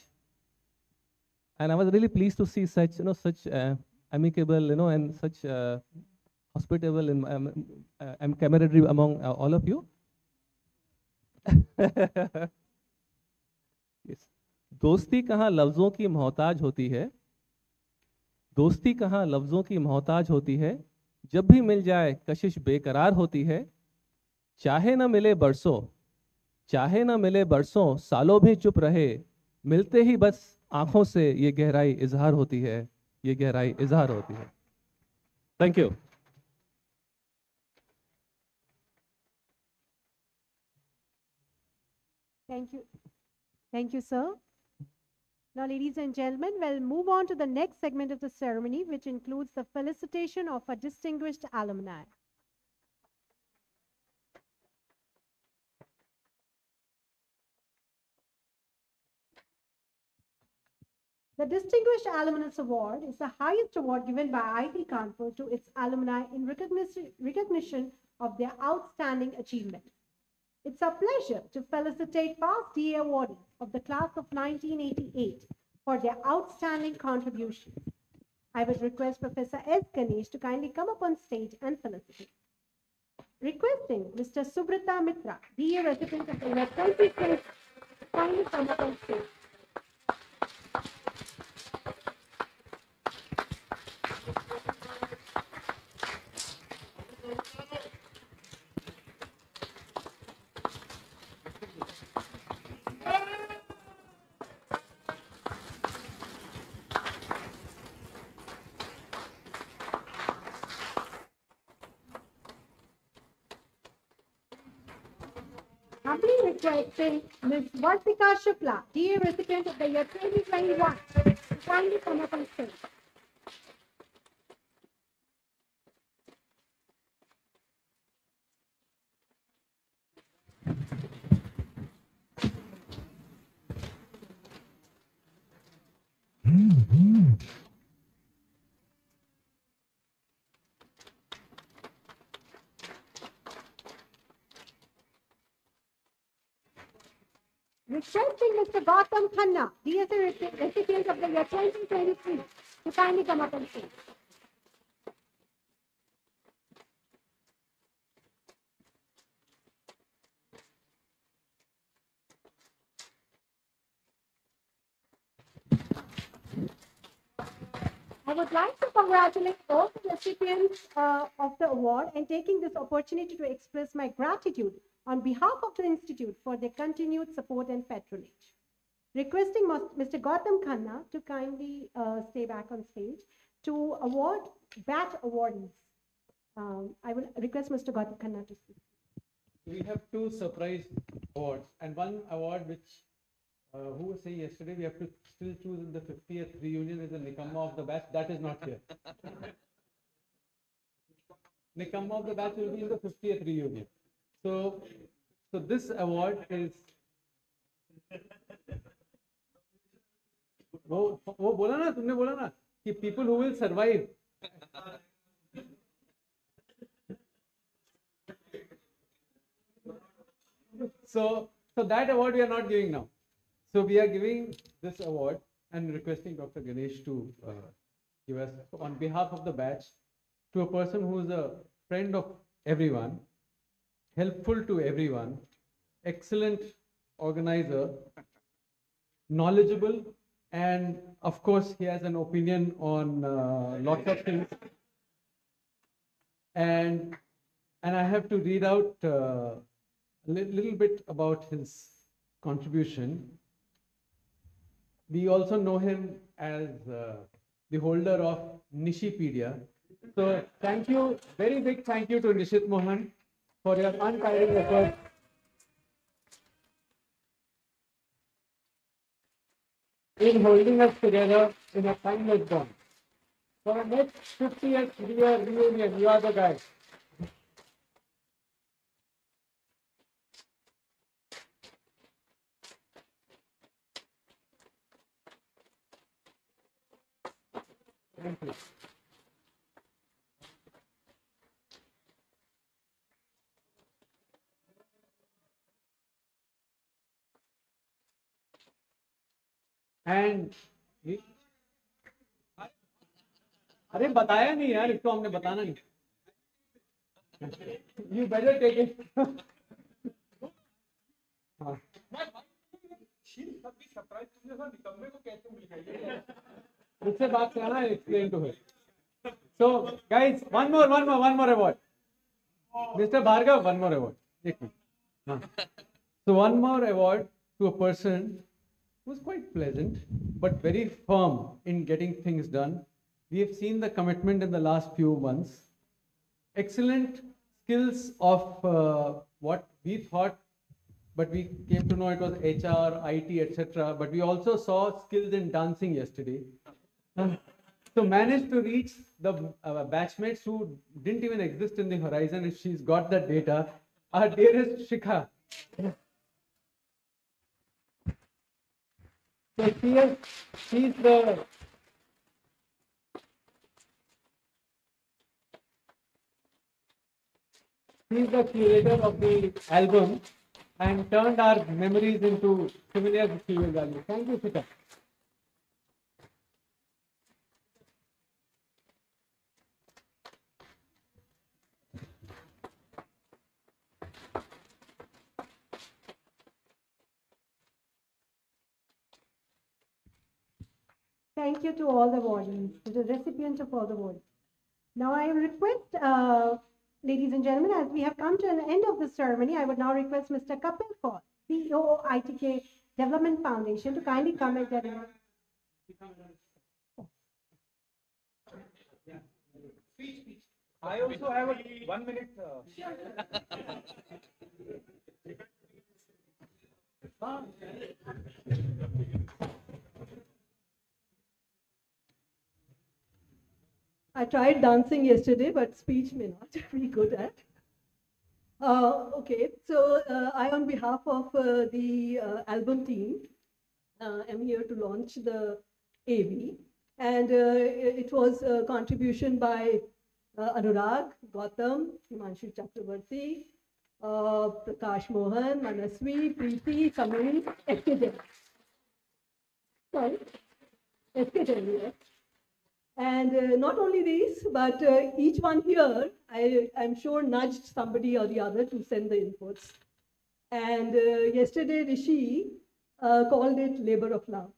Speaker 14: And I was really pleased to see such, you know, such uh, amicable, you know, and such uh, hospitable and um, uh, camaraderie among uh, all of you. yes. दोस्ती कहाँ लफ्ज़ों की मोहताज होती है दोस्ती कहाँ लफ्ज़ों की मोहताज होती है जब भी मिल जाए कशिश बेकरार होती है चाहे न मिले बरसों चाहे न मिले बरसों सालों भी चुप रहे मिलते ही बस आँखों से ये गहराई इजहार होती है ये गहराई इजहार होती है thank you
Speaker 1: Thank you. Thank you, sir. Now, ladies and gentlemen, we'll move on to the next segment of the ceremony, which includes the felicitation of a distinguished alumni. The Distinguished Alumnus Award is the highest award given by IIT Kanpur to its alumni in recognition, of their outstanding achievements. It's a pleasure to felicitate past DA awardees of the class of 1988 for their outstanding contributions. I would request Professor S. Ganesh to kindly come up on stage and felicitate. Requesting Mr. Subrata Mitra, DA resident of the year 2020, kindly come up on stage. Ms. Vasika Shukla, dear recipient of the year 2021, to kindly come up on stage. Requesting Khanna, DSA recipient of the year 2023, to kindly come up stage. I would like to congratulate all the recipients uh, of the award and taking this opportunity to express my gratitude on behalf of the Institute for their continued support and patronage. Requesting Mr. Gautam Khanna to kindly uh, stay back on stage to award batch awardees. Um, I will request Mr. Gautam Khanna to speak.
Speaker 2: We have two surprise awards and one award which, uh, who was saying yesterday, we have to still choose in the 50th reunion is the Nikamma of the batch. That is not here. Nikamma of the batch will be in the 50th reunion. So, so this award is. वो वो बोला ना so so that award we are not giving now. So we are giving this award and requesting dr ganesh to uh, give us on behalf of the batch to a person who is a friend of everyone helpful to everyone excellent organizer knowledgeable and of course he has an opinion on uh, lots of things. And and I have to read out uh, a li- little bit about his contribution. We also know him as uh, the holder of Nishipedia. So thank you, very big thank you to Nishit Mohan for your untiring effort. In holding us together in a timeless bond. For the next 50th year reunion, you are the guy. Thank you. He- अरे, बताया नहीं यार, इसको हमने बताना नहीं। You better take it हाँ। मुझसे बात करना explain to him so guys one more one more one more award Mister Bhargav one more award एक मिनट हाँ। So, one more award to a person who's quite pleasant but very firm in getting things done. We have seen the commitment in the last few months. Excellent skills of uh, what we thought but we came to know it was hr it etc but we also saw skills in dancing yesterday. So managed to reach the uh, batchmates who didn't even exist in the horizon if she's got that data. Our dearest shikha so she is, she's the She's the curator of the album and turned our memories into souvenirs of female value. Thank you, Sita.
Speaker 1: Thank you to all the awardees, to the recipients of all the awards. Now I request, uh, ladies and gentlemen, as we have come to an end of the ceremony, I would now request Mr. Kapil Kaul, CEO IITK Development Foundation, to kindly come and deliver.
Speaker 6: I also have a one minute. Uh,
Speaker 15: I tried dancing yesterday, but speech may not be good at. Uh, okay, so uh, I, on behalf of uh, the uh, album team, uh, am here to launch the AV. And uh, it was a contribution by Anurag, Gautam, Himanshu Chakravarti, Prakash Mohan, Manaswi, Preeti, Kamini, Jain. Sorry, yes. And uh, not only these, but uh, each one here, I, I'm sure nudged somebody or the other to send the inputs. And uh, yesterday, Rishi called it labor of love.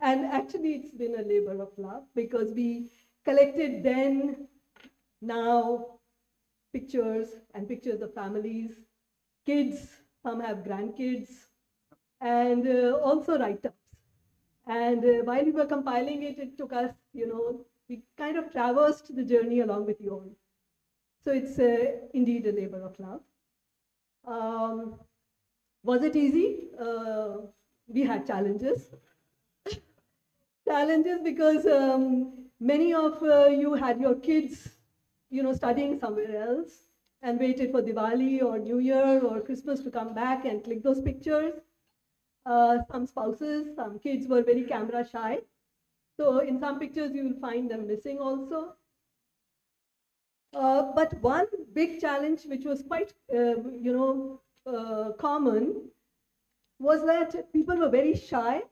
Speaker 15: And actually, it's been a labor of love because we collected then, now, pictures and pictures of families, kids, some have grandkids, and uh, also write ups. And uh, while we were compiling it, it took us, you know, we kind of traversed the journey along with you all. So it's uh, indeed a labor of love. Um, was it easy? Uh, we had challenges. challenges because um, many of uh, you had your kids, you know, studying somewhere else and waited for Diwali or New Year or Christmas to come back and click those pictures. Uh, some spouses, some kids were very camera shy. So in some pictures, you will find them missing also. Uh, but one big challenge, which was quite, uh, you know, uh, common was that people were very shy,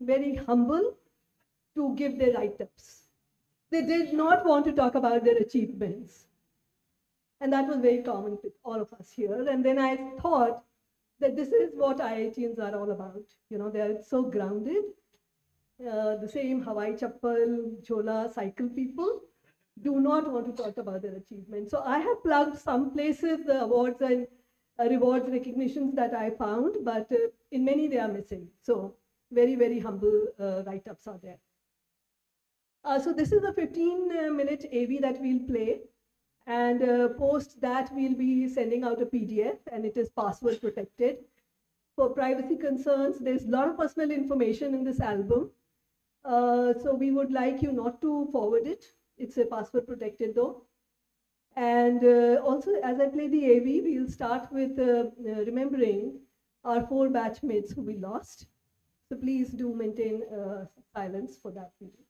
Speaker 15: very humble to give their write ups. They did not want to talk about their achievements. And that was very common with all of us here. And then I thought that this is what IITians are all about. You know, they're so grounded. Uh, the same Hawaii Chappal, Jola cycle people do not want to talk about their achievements. So I have plugged some places, the awards and uh, rewards recognitions that I found, but uh, in many they are missing. So very, very humble uh, write-ups are there. Uh, so this is a 15 uh, minute AV that we'll play. And uh, post that, we'll be sending out a PDF and it is password protected. For privacy concerns, there's a lot of personal information in this album. Uh, so we would like you not to forward it. It's a password protected though. And uh, also, as I play the AV, we'll start with uh, uh, remembering our four batchmates who we lost. So please do maintain uh, silence for that video.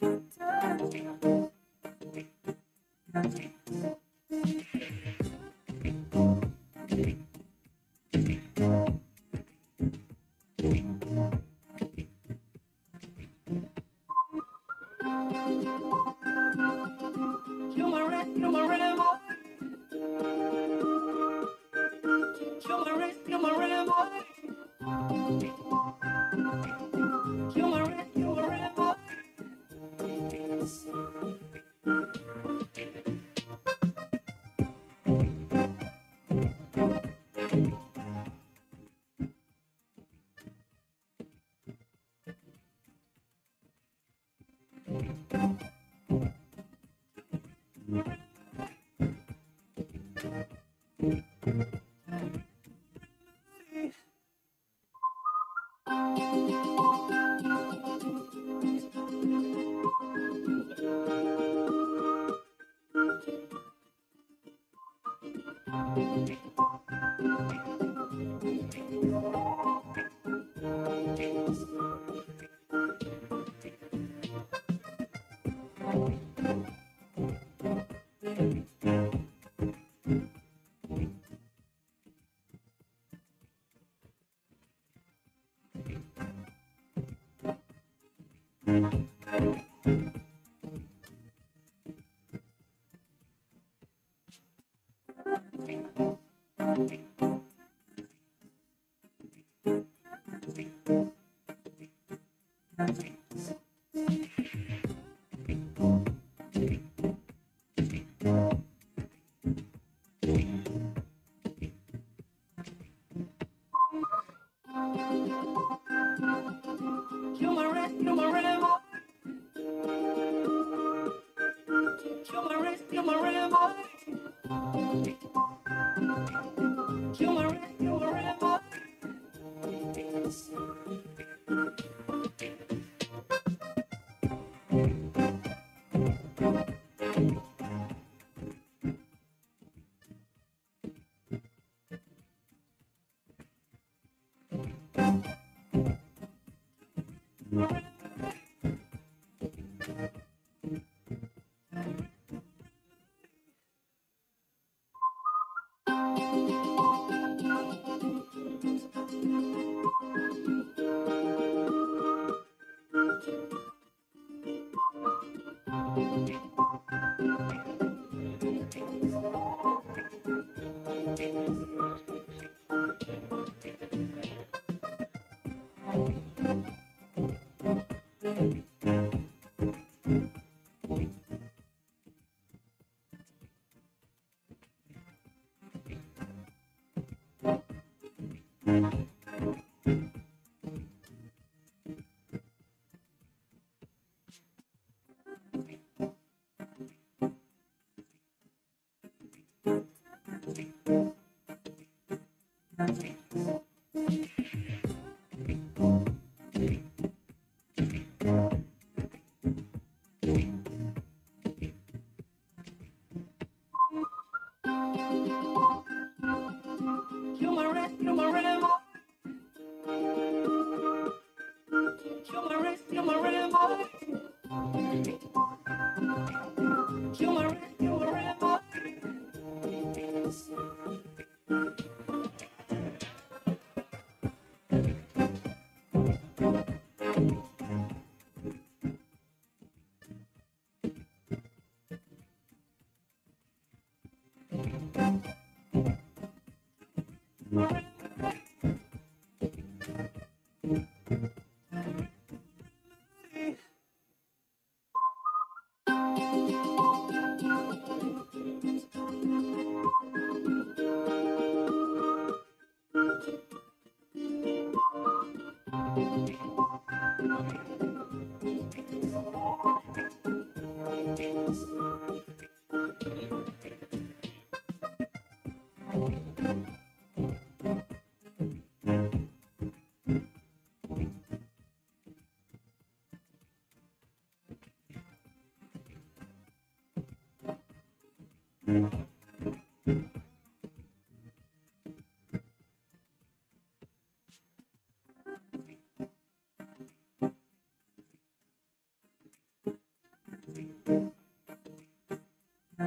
Speaker 15: Thank uh, you.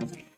Speaker 15: Bye.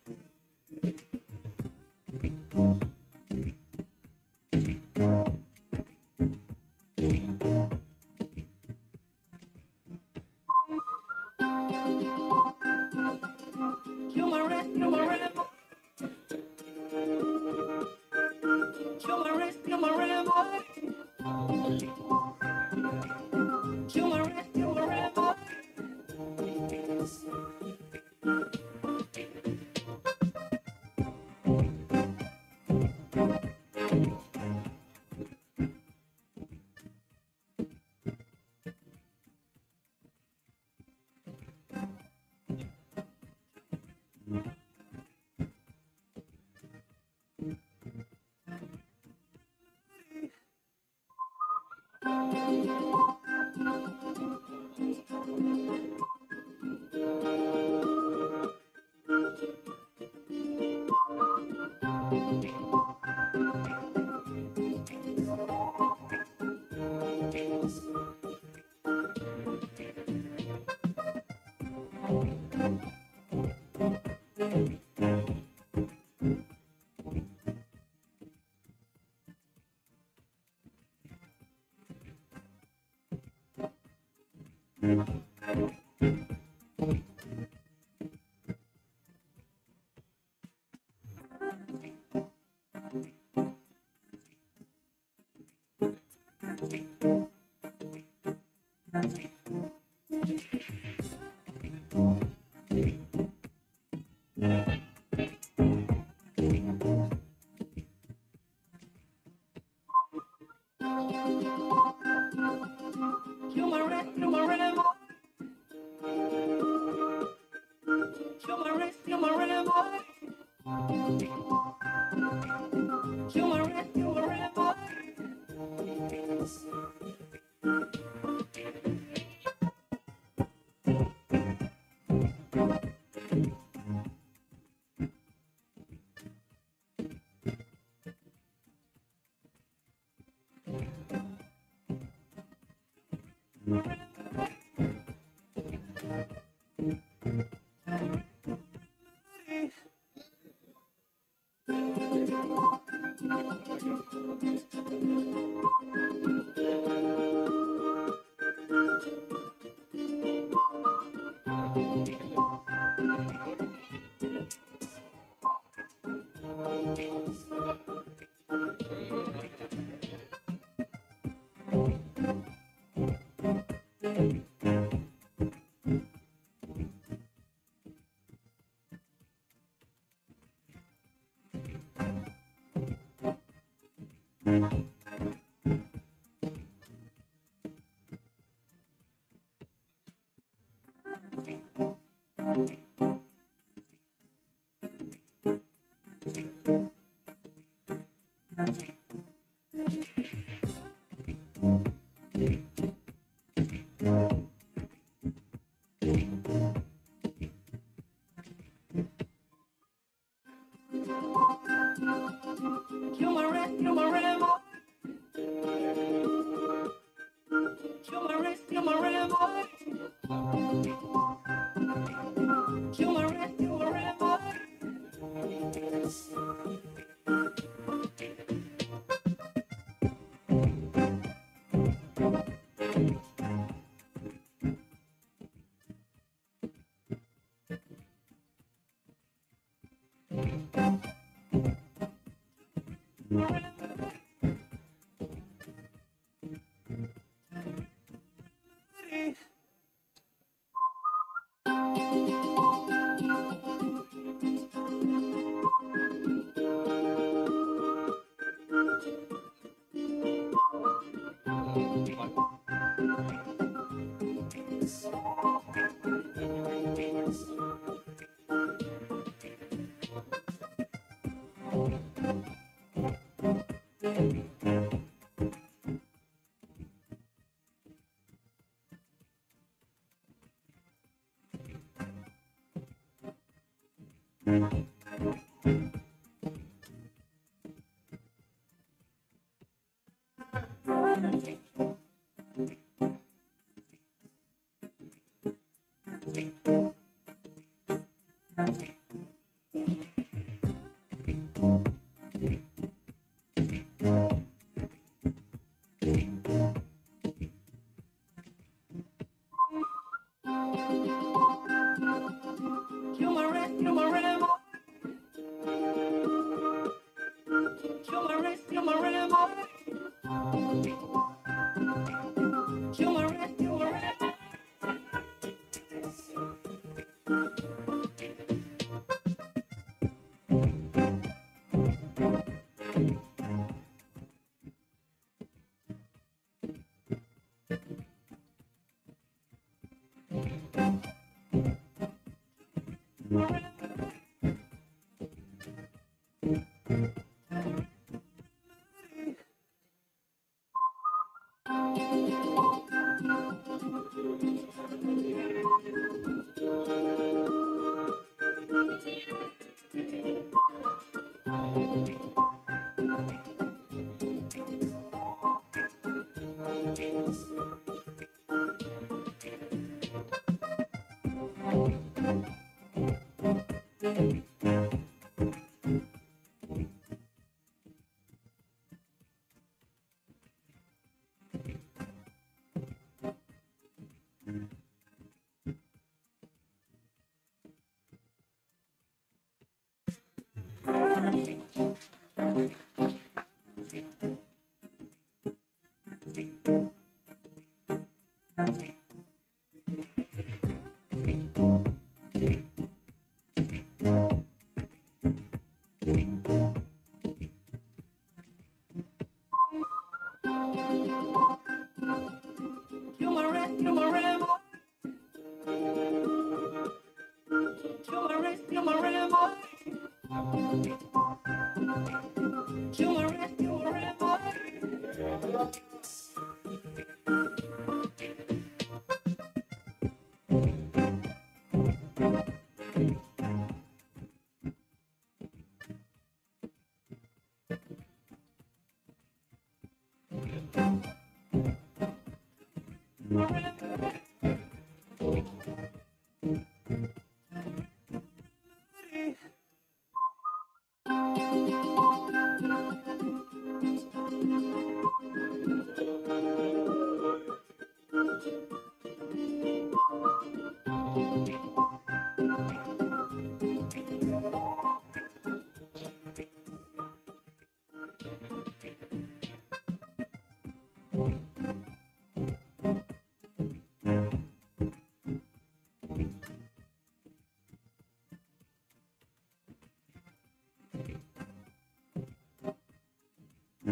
Speaker 15: Thank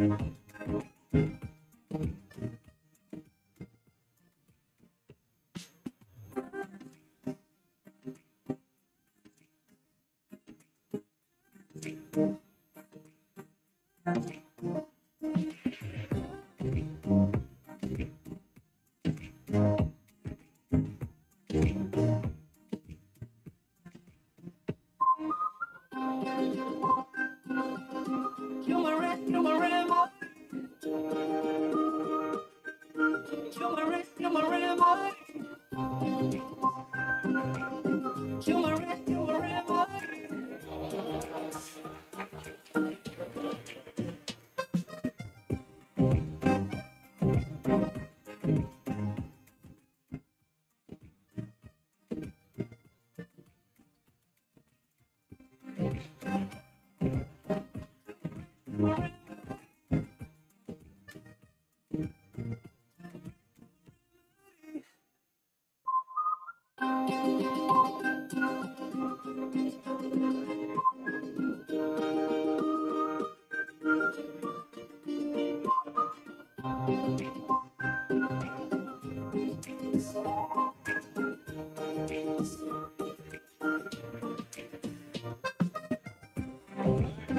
Speaker 15: Mm-hmm.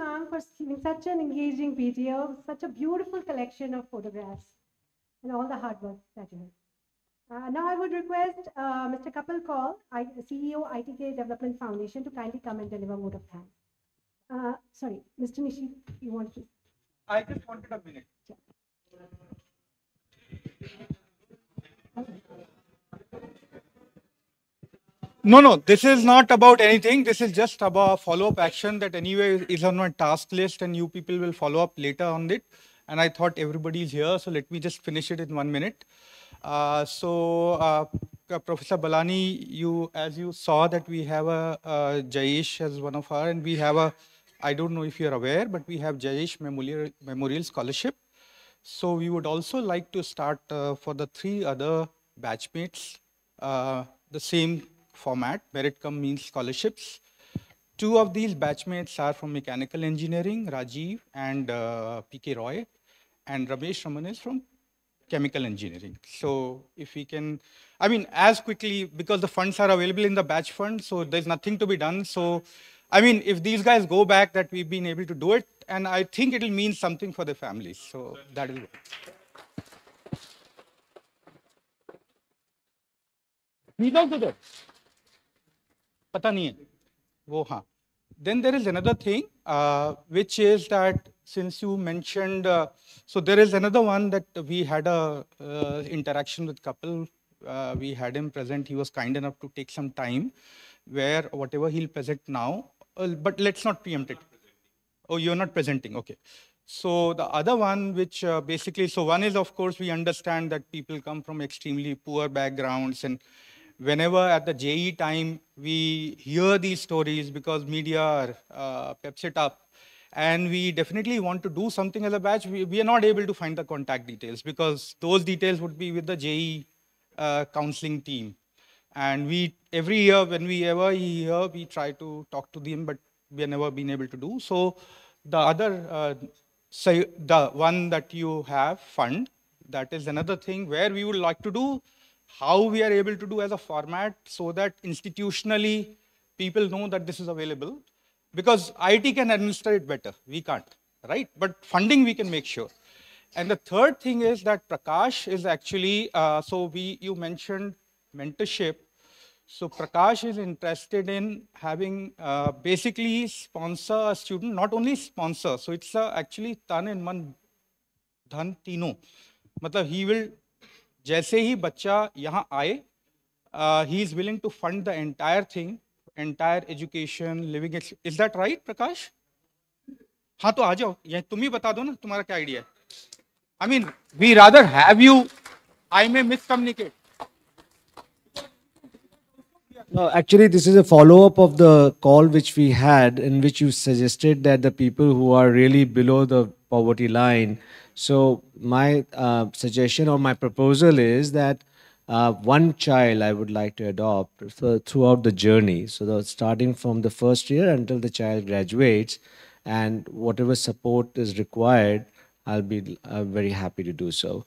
Speaker 1: ma'am, for giving such an engaging video, such a beautiful collection of photographs, and all the hard work that you have. Uh, now I would request uh, Mr. Kapil Kaul, I, CEO IITK Development Foundation, to kindly come and deliver vote of thanks. Uh, sorry, Mr. Nishi, you want to?
Speaker 6: I just wanted a minute. No, no, this is not about anything. This is just about a follow-up action that anyway is on my task list and you people will follow up later on it. And I thought everybody is here, so let me just finish it in one minute. Uh, so, uh, Professor Balani, you, as you saw that we have a, a Jayesh as one of our, and we have a, I don't know if you're aware, but we have Jayesh Memorial, Memorial Scholarship. So we would also like to start uh, for the three other batchmates, uh, the same format, merit cum means scholarships, two of these batchmates are from mechanical engineering, Rajiv and uh, PK Roy, and Ramesh Raman is from chemical engineering. So if we can, I mean, as quickly, because the funds are available in the batch fund, so there's nothing to be done. So, I mean, if these guys go back that we've been able to do it, and I think it'll mean something for the families. So that is it. He's also there pata nahi wo ha then there is another thing uh, which is that since you mentioned uh, so there is another one that we had a uh, interaction with couple we had him present. He was kind enough to take some time where whatever he'll present now but let's not preempt it. Oh you're not presenting okay. So the other one which basically so one is of course we understand that people come from extremely poor backgrounds and whenever at the JEE time we hear these stories because media uh, peps it up, and we definitely want to do something as a batch, we, we are not able to find the contact details because those details would be with the JEE uh, counseling team. And we every year when we ever hear, we try to talk to them, but we have never been able to do. So the other, uh, the one that you have fund, that is another thing where we would like to do how we are able to do as a format so that institutionally people know that this is available because IT can administer it better. We can't, right? But funding we can make sure. And the third thing is that Prakash is actually, uh, so we you mentioned mentorship. So Prakash is interested in having uh, basically sponsor a student, not only sponsor. So it's uh, actually tan and man dhan tino. matlab he will जैसे ही बच्चा यहाँ आए he is willing to fund the entire thing entire education living is that right Prakash हाँ तो आ जाओ ये तुम ही बता दो ना तुम्हारा क्या आइडिया है I mean we rather have you I may miscommunicate
Speaker 16: No, actually, this is a follow up of the call which we had, in which you suggested that the people who are really below the poverty line So my uh, suggestion or my proposal is that uh, one child I would like to adopt throughout the journey. So starting from the first year until the child graduates, and whatever support is required, I'll be uh, very happy to do so.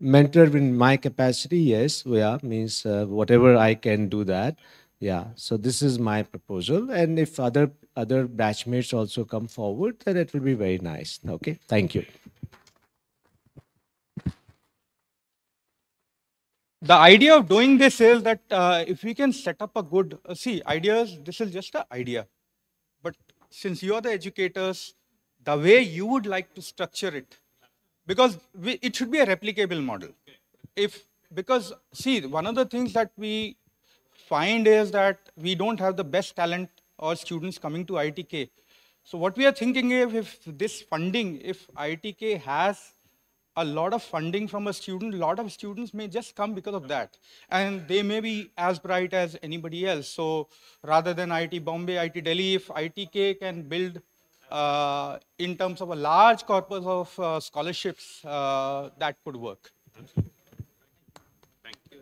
Speaker 16: Mentor in my capacity, yes, yeah, means uh, whatever I can do that. Yeah, so this is my proposal, and if other other batchmates also come forward, then it will be very nice. Okay, thank you.
Speaker 6: The idea of doing this is that uh, if we can set up a good, uh, see, ideas, this is just an idea. But since you are the educators, the way you would like to structure it, because we, it should be a replicable model. If, because see, one of the things that we find is that we don't have the best talent or students coming to IITK. So what we are thinking is if this funding, if IITK has a lot of funding from a student, a lot of students may just come because of that. And they may be as bright as anybody else. So rather than IIT Bombay, IIT Delhi, if IITK can build uh, in terms of a large corpus of uh, scholarships, uh, that could work.
Speaker 15: Thank you,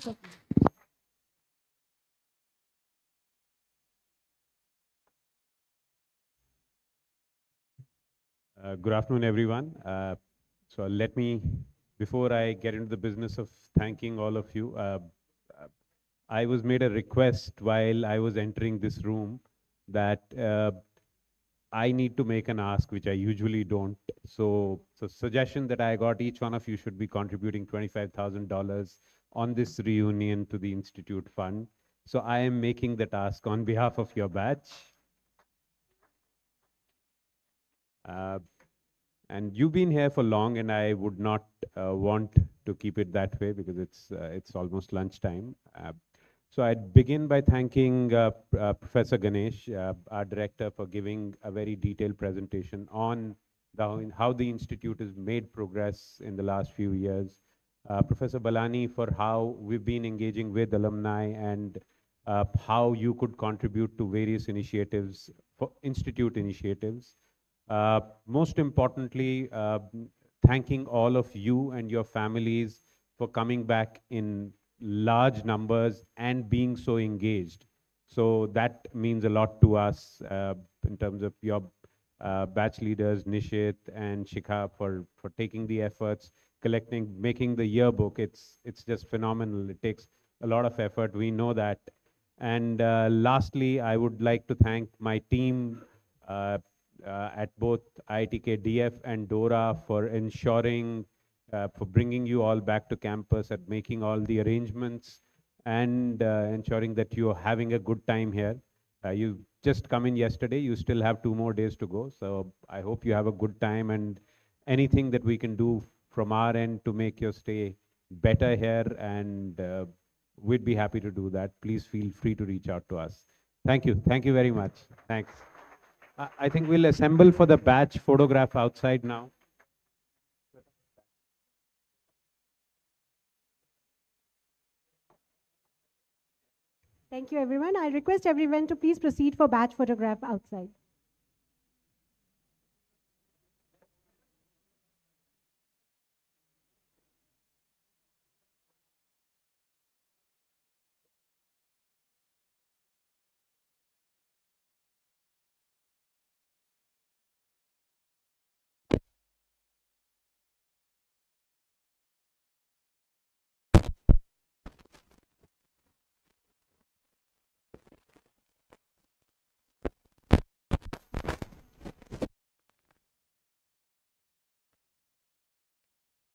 Speaker 15: sir.
Speaker 17: Uh, good afternoon, everyone. Uh, so let me, before I get into the business of thanking all of you, uh, I was made a request while I was entering this room that uh, I need to make an ask, which I usually don't. So, so suggestion that I got, each one of you should be contributing $25,000 on this reunion to the Institute Fund. So I am making the ask on behalf of your batch. Uh, and you've been here for long, and I would not uh, want to keep it that way because it's uh, it's almost lunchtime. Uh, so I'd begin by thanking uh, uh, Professor Ganesh, uh, our director, for giving a very detailed presentation on the, how the Institute has made progress in the last few years. Professor Balani for how we've been engaging with alumni and how you could contribute to various initiatives, for Institute initiatives. Uh, most importantly, thanking all of you and your families for coming back in large numbers and being so engaged. So that means a lot to us uh, in terms of your uh, batch leaders, Nishit and Shikha, for, for taking the efforts, collecting, making the yearbook. It's, it's just phenomenal. It takes a lot of effort. We know that. And uh, lastly, I would like to thank my team uh, at both IITK DF and DORA for ensuring, uh, for bringing you all back to campus and making all the arrangements and uh, ensuring that you're having a good time here. Uh, you just come in yesterday, you still have two more days to go. So I hope you have a good time and anything that we can do from our end to make your stay better here and uh, we'd be happy to do that. Please feel free to reach out to us. Thank you. Thank you very much. Thanks. I- think we'll assemble for the batch photograph outside now.
Speaker 1: Thank you, everyone. I request everyone to please proceed for batch photograph outside.